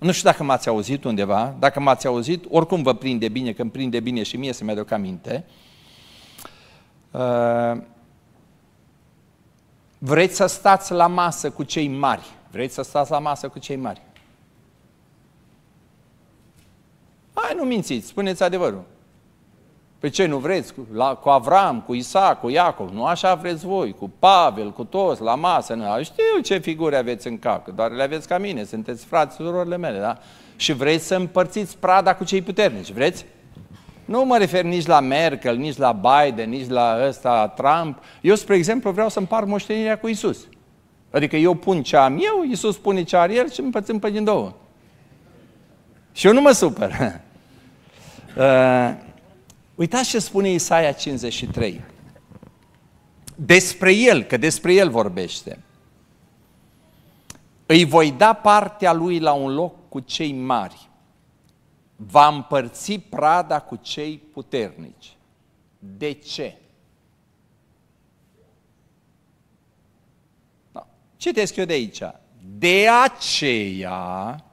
Nu știu dacă m-ați auzit undeva, dacă m-ați auzit, oricum vă prinde bine, că îmi prinde bine și mie să-mi aduc aminte. Uh, vreți să stați la masă cu cei mari. Vreți să stați la masă cu cei mari. Hai, nu mințiți, spuneți adevărul. Pe ce nu vreți? Cu, la, cu Avram, cu Isaac, cu Iacov, nu așa vreți voi, cu Pavel, cu toți, la masă, nu. știu ce figuri aveți în cap, doar le aveți ca mine, sunteți frați, surorile mele, da? Și vreți să împărțiți prada cu cei puternici, vreți? Nu mă refer nici la Merkel, nici la Biden, nici la ăsta Trump. Eu, spre exemplu, vreau să împart moștenirea cu Isus. Adică eu pun ce am eu, Isus pune ce are el și împărțim pe din două. Și eu nu mă supăr. Uh, Uitați ce spune Isaia 53. Despre el, că despre el vorbește. Îi voi da partea lui la un loc cu cei mari. Va împărți prada cu cei puternici. De ce? Da. Citesc eu de aici. De aceea,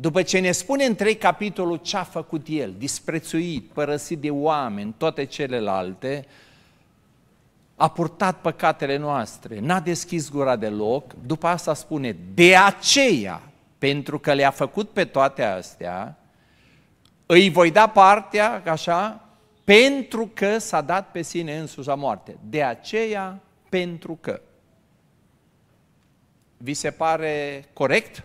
după ce ne spune în trei capitolul ce a făcut el, disprețuit, părăsit de oameni, toate celelalte, a purtat păcatele noastre, n-a deschis gura deloc, după asta spune, de aceea, pentru că le-a făcut pe toate astea, îi voi da partea, așa, pentru că s-a dat pe sine însuși la moarte. De aceea, pentru că. Vi se pare corect?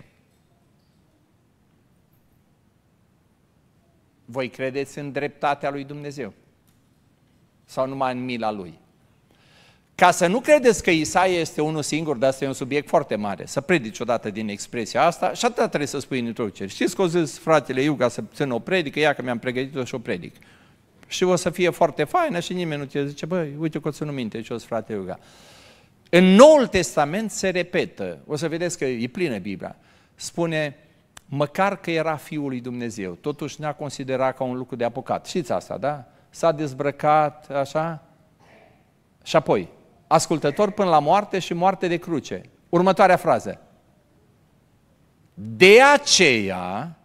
Voi credeți în dreptatea lui Dumnezeu? Sau numai în mila lui? Ca să nu credeți că Isaia este unul singur, dar asta e un subiect foarte mare, să predici odată din expresia asta și atât trebuie să spui în introducere. Știți că o zis fratele Iuga să țină o predică, ia că mi-am pregătit-o și o predic. Și o să fie foarte faină și nimeni nu te zice, băi, uite că o ținut minte ce o să frate Iuga. În Noul Testament se repetă, o să vedeți că e plină Biblia, spune, măcar că era Fiul lui Dumnezeu, totuși ne-a considerat ca un lucru de apucat. Știți asta, da? S-a dezbrăcat, așa? Și apoi, ascultător până la moarte și moarte de cruce. Următoarea frază. De aceea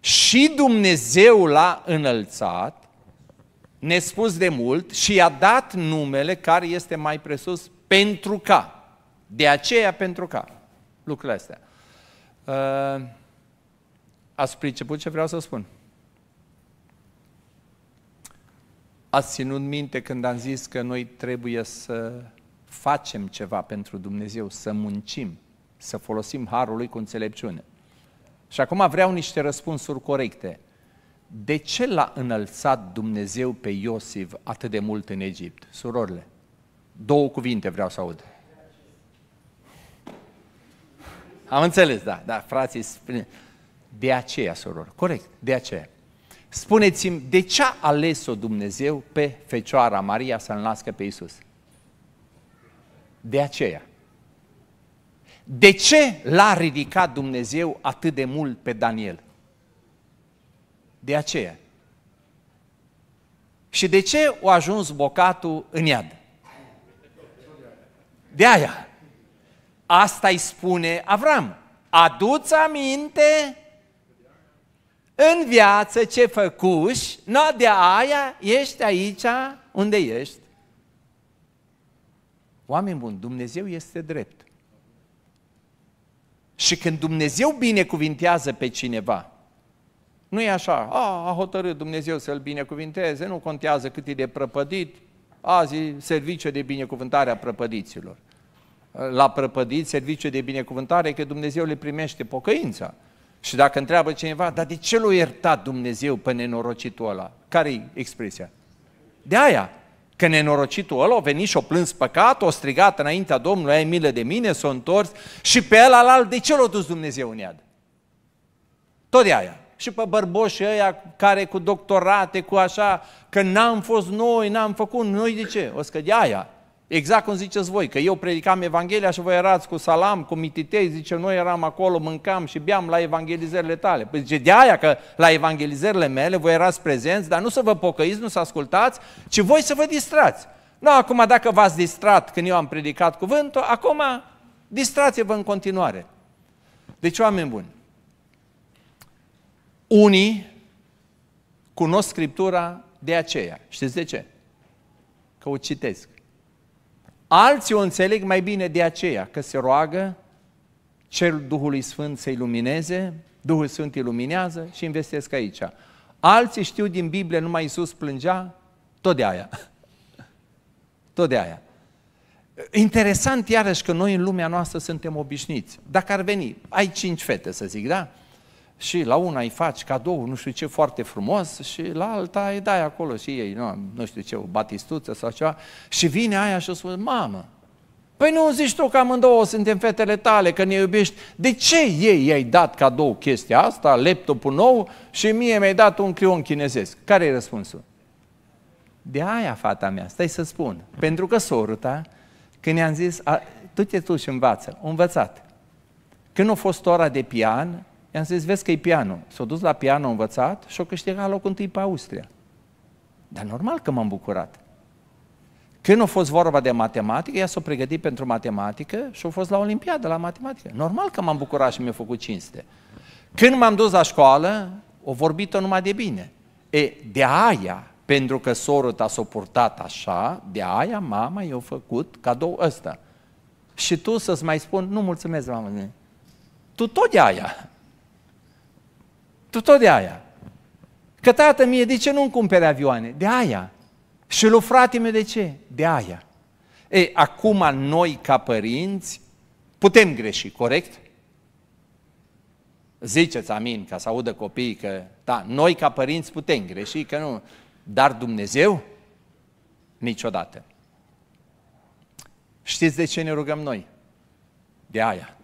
și Dumnezeu l-a înălțat, nespus de mult, și i-a dat numele care este mai presus pentru ca. De aceea pentru ca. Lucrurile astea. Uh, ați priceput ce vreau să spun? Ați ținut minte când am zis că noi trebuie să facem ceva pentru Dumnezeu, să muncim, să folosim harul lui cu înțelepciune. Și acum vreau niște răspunsuri corecte. De ce l-a înălțat Dumnezeu pe Iosif atât de mult în Egipt? Surorile, două cuvinte vreau să aud. Am înțeles, da, da, frații spune. De aceea, surori, corect, de aceea. Spuneți-mi, de ce a ales-o Dumnezeu pe Fecioara Maria să-L nască pe Iisus? De aceea. De ce l-a ridicat Dumnezeu atât de mult pe Daniel? De aceea. Și de ce a ajuns bocatul în iad? De aia. Asta îi spune Avram. Aduți aminte în viață ce făcuși, nu de aia ești aici unde ești. Oameni buni, Dumnezeu este drept. Și când Dumnezeu binecuvintează pe cineva, nu e așa, a, a hotărât Dumnezeu să-l binecuvinteze, nu contează cât e de prăpădit, azi serviciu de binecuvântare a prăpădiților. La prăpădit, serviciu de binecuvântare, că Dumnezeu le primește pocăința. Și dacă întreabă cineva, dar de ce l-a iertat Dumnezeu pe nenorocitul ăla? Care-i expresia? De aia, că nenorocitul ăla a venit și a plâns păcat, a strigat înaintea Domnului, ai milă de mine, s-a întors și pe ăla de ce l-a dus Dumnezeu în iad? Tot de aia. Și pe bărboșii ăia care cu doctorate, cu așa, că n-am fost noi, n-am făcut, noi de ce? O să de aia. Exact cum ziceți voi, că eu predicam Evanghelia și voi erați cu salam, cu mititei, zice, noi eram acolo, mâncam și beam la evangelizările tale. Păi zice, de aia că la evangelizările mele voi erați prezenți, dar nu să vă pocăiți, nu să ascultați, ci voi să vă distrați. Nu, acum dacă v-ați distrat când eu am predicat cuvântul, acum distrați-vă în continuare. Deci, oameni buni, unii cunosc Scriptura de aceea. Știți de ce? Că o citesc. Alții o înțeleg mai bine de aceea, că se roagă, cer Duhului Sfânt să ilumineze, Duhul Sfânt iluminează și investesc aici. Alții știu din Biblie, numai Iisus plângea, tot de aia. Tot de aia. Interesant iarăși că noi în lumea noastră suntem obișnuiți. Dacă ar veni, ai cinci fete să zic, da? Și la una îi faci cadou, nu știu ce, foarte frumos și la alta îi dai acolo și ei, nu, nu știu ce, o batistuță sau ceva și vine aia și o spune, mamă, păi nu zici tu că amândouă suntem fetele tale, că ne iubești, de ce ei i-ai dat cadou chestia asta, laptopul nou și mie mi-ai dat un crion chinezesc? Care e răspunsul? De aia, fata mea, stai să spun, pentru că soră ta, când i-am zis, a, du-te tu și învață. O învățat. Când a fost ora de pian, i-am zis, vezi că e pianul. S-a dus la pian, a învățat și a câștigat locul întâi pe Austria. Dar normal că m-am bucurat. Când a fost vorba de matematică, ea s-a pregătit pentru matematică și a fost la Olimpiadă la matematică. Normal că m-am bucurat și mi-a făcut cinste. Când m-am dus la școală, o vorbit-o numai de bine. E, de aia, pentru că sorul ta s-a purtat așa, de aia mama i-a făcut cadou ăsta. Și tu să-ți mai spun, nu mulțumesc, mamă, tu tot de aia. Tu tot de aia. Că tată mie, de ce nu-mi cumpere avioane? De aia. Și lui frate meu, de ce? De aia. Ei, acum noi ca părinți putem greși, corect? Ziceți amin ca să audă copiii că, da, noi ca părinți putem greși, că nu, dar Dumnezeu niciodată. Știți de ce ne rugăm noi? De aia.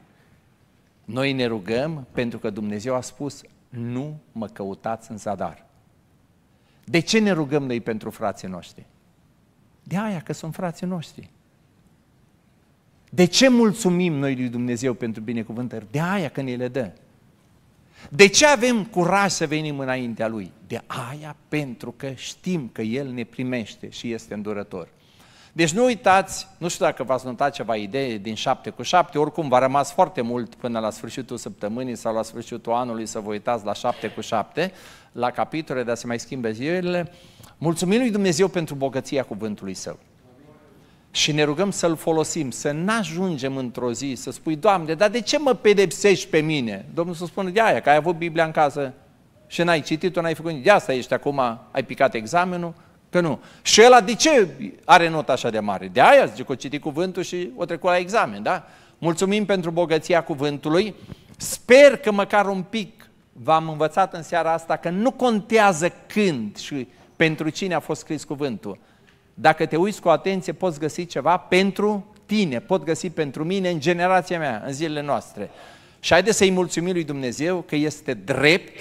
Noi ne rugăm pentru că Dumnezeu a spus, nu mă căutați în zadar. De ce ne rugăm noi pentru frații noștri? De aia că sunt frații noștri. De ce mulțumim noi lui Dumnezeu pentru binecuvântări? De aia că ne le dă. De ce avem curaj să venim înaintea Lui? De aia pentru că știm că El ne primește și este îndurător. Deci nu uitați, nu știu dacă v-ați notat ceva idee din 7 cu 7, oricum v-a rămas foarte mult până la sfârșitul săptămânii sau la sfârșitul anului să vă uitați la 7 cu 7, la capitole de a se mai schimbe zilele. Mulțumim lui Dumnezeu pentru bogăția cuvântului Său. Și ne rugăm să-L folosim, să n-ajungem într-o zi să spui, Doamne, dar de ce mă pedepsești pe mine? Domnul să spună, de aia, că ai avut Biblia în casă și n-ai citit-o, n-ai făcut, de asta ești acum, ai picat examenul, Că nu. Și ăla de ce are nota așa de mare? De aia, zice că o citi cuvântul și o trecut la examen, da? Mulțumim pentru bogăția cuvântului. Sper că măcar un pic v-am învățat în seara asta că nu contează când și pentru cine a fost scris cuvântul. Dacă te uiți cu atenție, poți găsi ceva pentru tine, pot găsi pentru mine în generația mea, în zilele noastre. Și haideți să-i mulțumim lui Dumnezeu că este drept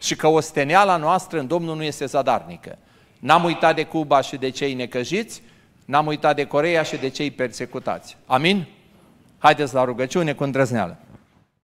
și că osteneala noastră în Domnul nu este zadarnică. N-am uitat de Cuba și de cei necăjiți, n-am uitat de Coreea și de cei persecutați. Amin? Haideți la rugăciune cu îndrăzneală.